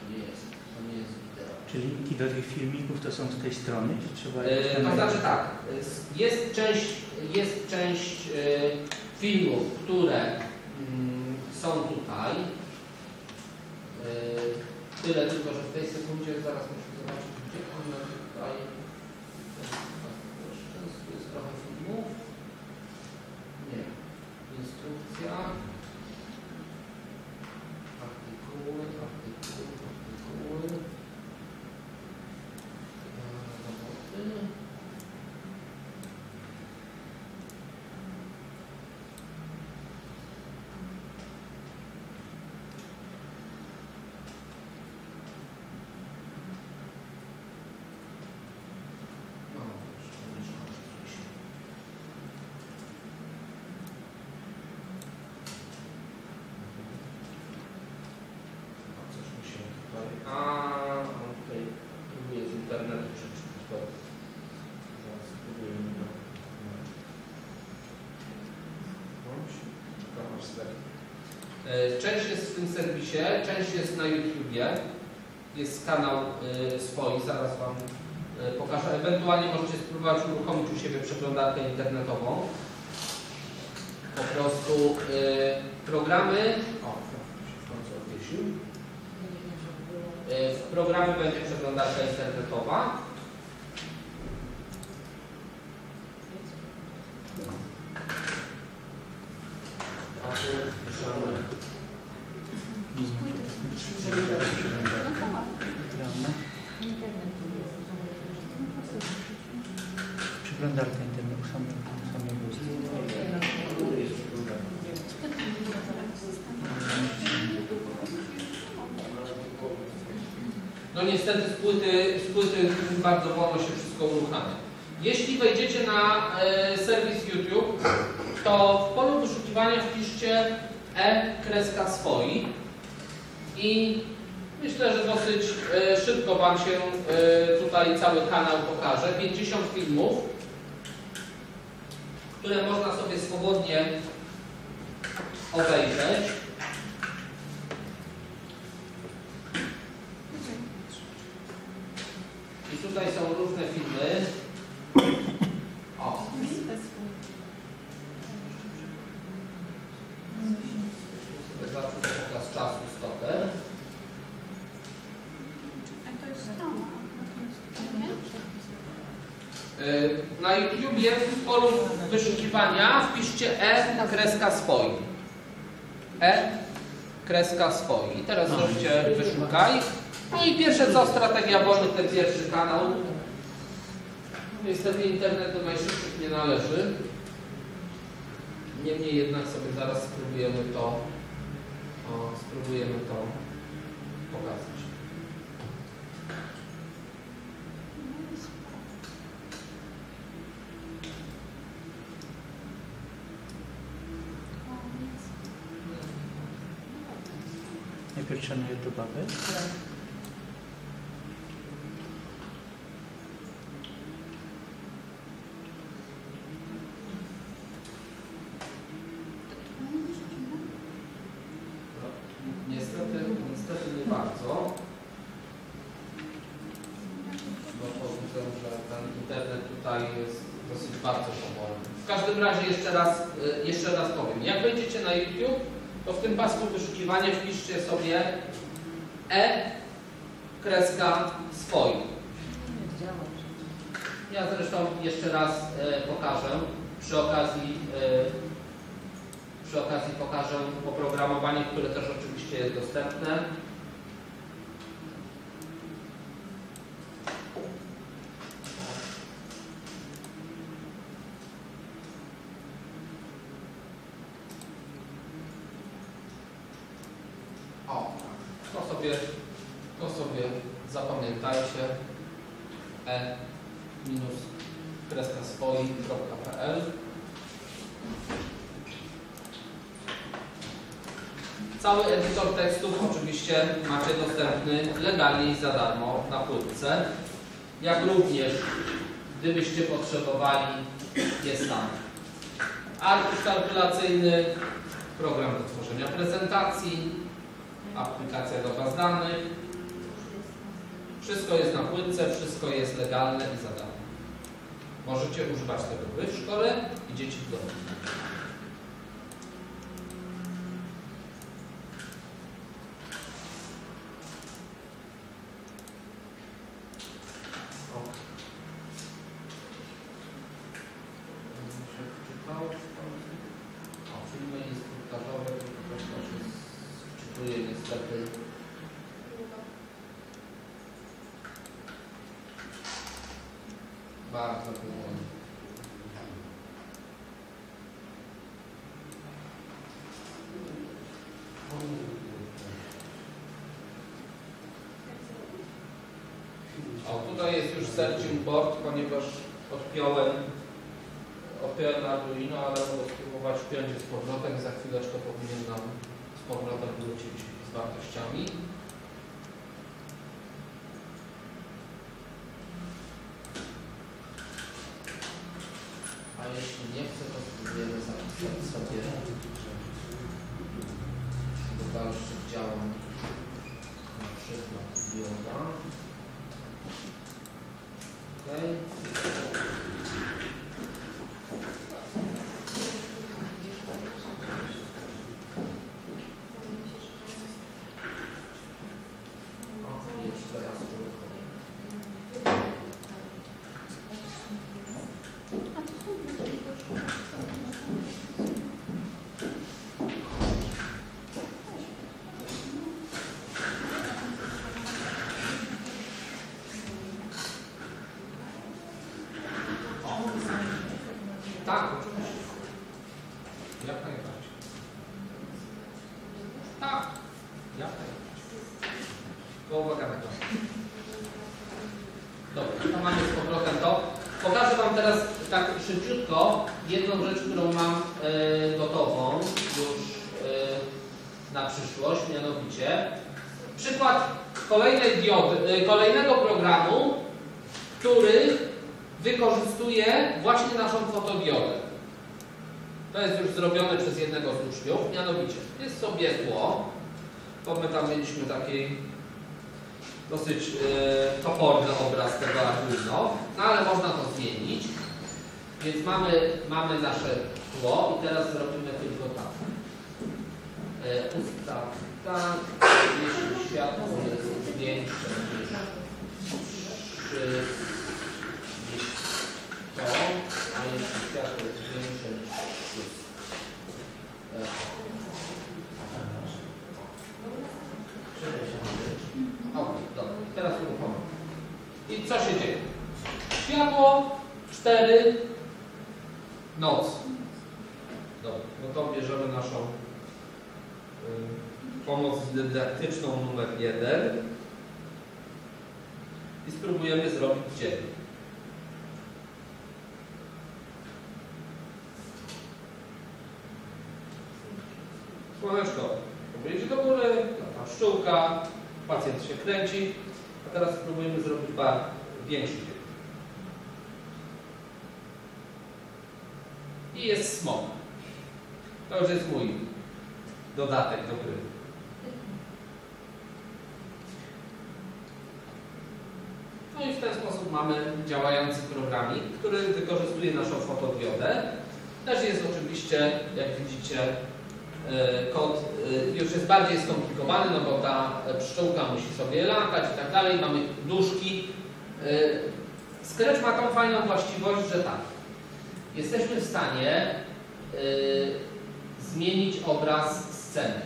Nie jest, to nie jest wideo. Czy linki do tych filmików to są z tej strony? Czy trzeba tam To znaczy tak, jest część, jest część e, filmów, które mm, są tutaj. E, Tyle tylko, że w tej sekundzie zaraz muszę zobaczyć, gdzie one tutaj. Tu jest trochę filmów. Nie. Instrukcja. Thank you. Część jest w tym serwisie, część jest na YouTubie. Jest kanał y, swój, zaraz Wam y, pokażę. Ewentualnie możecie spróbować uruchomić u siebie przeglądarkę internetową. Po prostu y, programy. O, w. Y, programie będzie przeglądarka internetowa. A tu piszemy Przeglądarka internetu samej, samej No niestety z płyty, z bardzo wolno się wszystko uruchamia. Jeśli wejdziecie na e, serwis YouTube, to w polu wyszukiwania wpiszcie e-kreska swoi i myślę, że dosyć e, szybko Wam się e, tutaj cały kanał pokaże. 50 filmów, które można sobie swobodnie obejrzeć. I tutaj są różne filmy. O. Pokaz czasu. Y, Na YouTubie w polu wyszukiwania wpiszcie e kreska swoi. E kreska swoi. I teraz zrobcie wyszukaj. No i pierwsze co, strategia wolny, ten pierwszy kanał. Niestety internet do najszybszych nie należy. Niemniej jednak sobie zaraz spróbujemy to, o, spróbujemy to pokazać. Najpierw trzeba na YouTube wejść. No, Niestety, niestety nie bardzo. Bo to widzę, że ten internet tutaj jest dosyć bardzo powolny. W każdym razie jeszcze raz, y, jeszcze raz powiem. Jak wejdziecie na YouTube, to w tym pasku wyszukiwania wpiszcie sobie e kreska swoi. Ja zresztą jeszcze raz e, pokażę przy okazji e, przy okazji pokażę oprogramowanie, które też oczywiście jest dostępne. O, to sobie, to sobie zapamiętajcie. E minus kreska swoi.pl Cały edytor tekstów oczywiście macie i za darmo na płytce. Jak również, gdybyście potrzebowali, jest tam arkusz kalkulacyjny, program do tworzenia prezentacji, aplikacja do baz danych. Wszystko jest na płytce, wszystko jest legalne i za darmo. Możecie używać tego wy w szkole i dzieci w domu. Jedną rzecz, którą mam e, gotową już e, na przyszłość, mianowicie przykład kolejnej diody, e, kolejnego programu, który wykorzystuje właśnie naszą fotodiodę. To jest już zrobione przez jednego z uczniów, mianowicie jest sobie tło, bo my tam mieliśmy taki dosyć e, toporny obraz tego Arduino, no ale można to zmienić. Więc mamy, mamy nasze tło i teraz zrobimy tylko tak. E, tak, jeśli światło jest większe niż 3 niż to, a jeśli światło jest większe niż 3 e, Okej, dobra. Teraz uruchomię. I co się dzieje? Światło 4, noc. Dobra, no to bierzemy naszą y, pomoc dydaktyczną numer 1 i spróbujemy zrobić dzień. Słoneczko pojedzie do góry, lata pszczółka, pacjent się kręci, a teraz spróbujemy zrobić bar większy dzień. I jest smok. To już jest mój dodatek do gry. No i w ten sposób mamy działający programik, który wykorzystuje naszą fotodiodę. Też jest oczywiście, jak widzicie, e, kod e, już jest bardziej skomplikowany, no bo ta pszczółka musi sobie latać i tak dalej. Mamy nóżki. E, Scratch ma tą fajną właściwość, że tak, jesteśmy w stanie zmienić obraz sceny.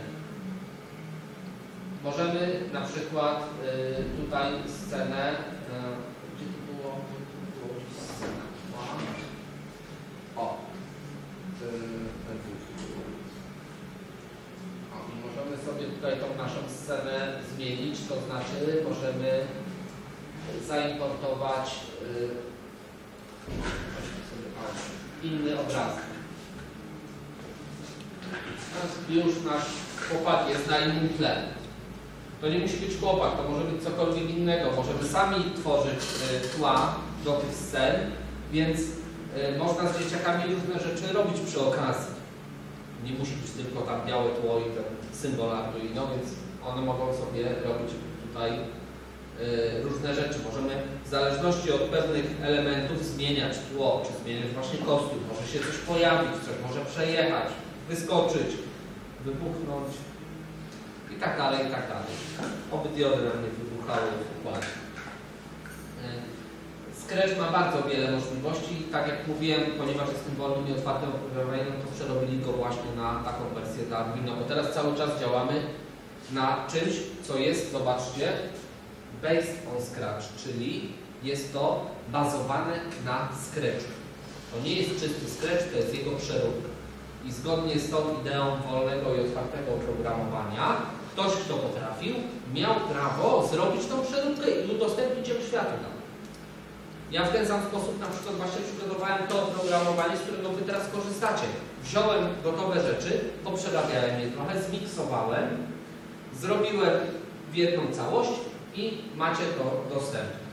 Możemy na przykład y, tutaj scenę, y, gdzie to było, gdzie to było scena. O. Y, o. I możemy sobie tutaj tą naszą scenę zmienić, to znaczy możemy zaimportować y, inny obrazek. Teraz Już nasz chłopak jest na innym tle. To nie musi być chłopak, to może być cokolwiek innego. Możemy sami tworzyć y, tła do tych scen, więc y, można z dzieciakami różne rzeczy robić przy okazji. Nie musi być tylko tam białe tło i ten symbol Arduino, więc one mogą sobie robić tutaj różne rzeczy. Możemy w zależności od pewnych elementów zmieniać tło, czy zmieniać właśnie kostium. Może się coś pojawić, coś może przejechać, wyskoczyć, wybuchnąć i tak dalej, i tak dalej. Oby diody nam nie wybuchały w układzie. Y, Scratch ma bardzo wiele możliwości tak jak mówiłem, ponieważ jest tym wolnym i otwartym oprogramowaniem, to przerobili go właśnie na taką wersję dla Arduino, bo teraz cały czas działamy na czymś, co jest, zobaczcie, based on Scratch, czyli jest to bazowane na Scratchu. To nie jest czysty Scratch, to jest jego przeróbka. I zgodnie z tą ideą wolnego i otwartego oprogramowania, ktoś, kto potrafił, miał prawo zrobić tą przeróbkę i udostępnić ją światu. Ja w ten sam sposób na przykład właśnie przygotowałem to oprogramowanie, z którego Wy teraz korzystacie. Wziąłem gotowe rzeczy, poprzerabiałem je trochę, zmiksowałem, zrobiłem w jedną całość i macie to dostępne.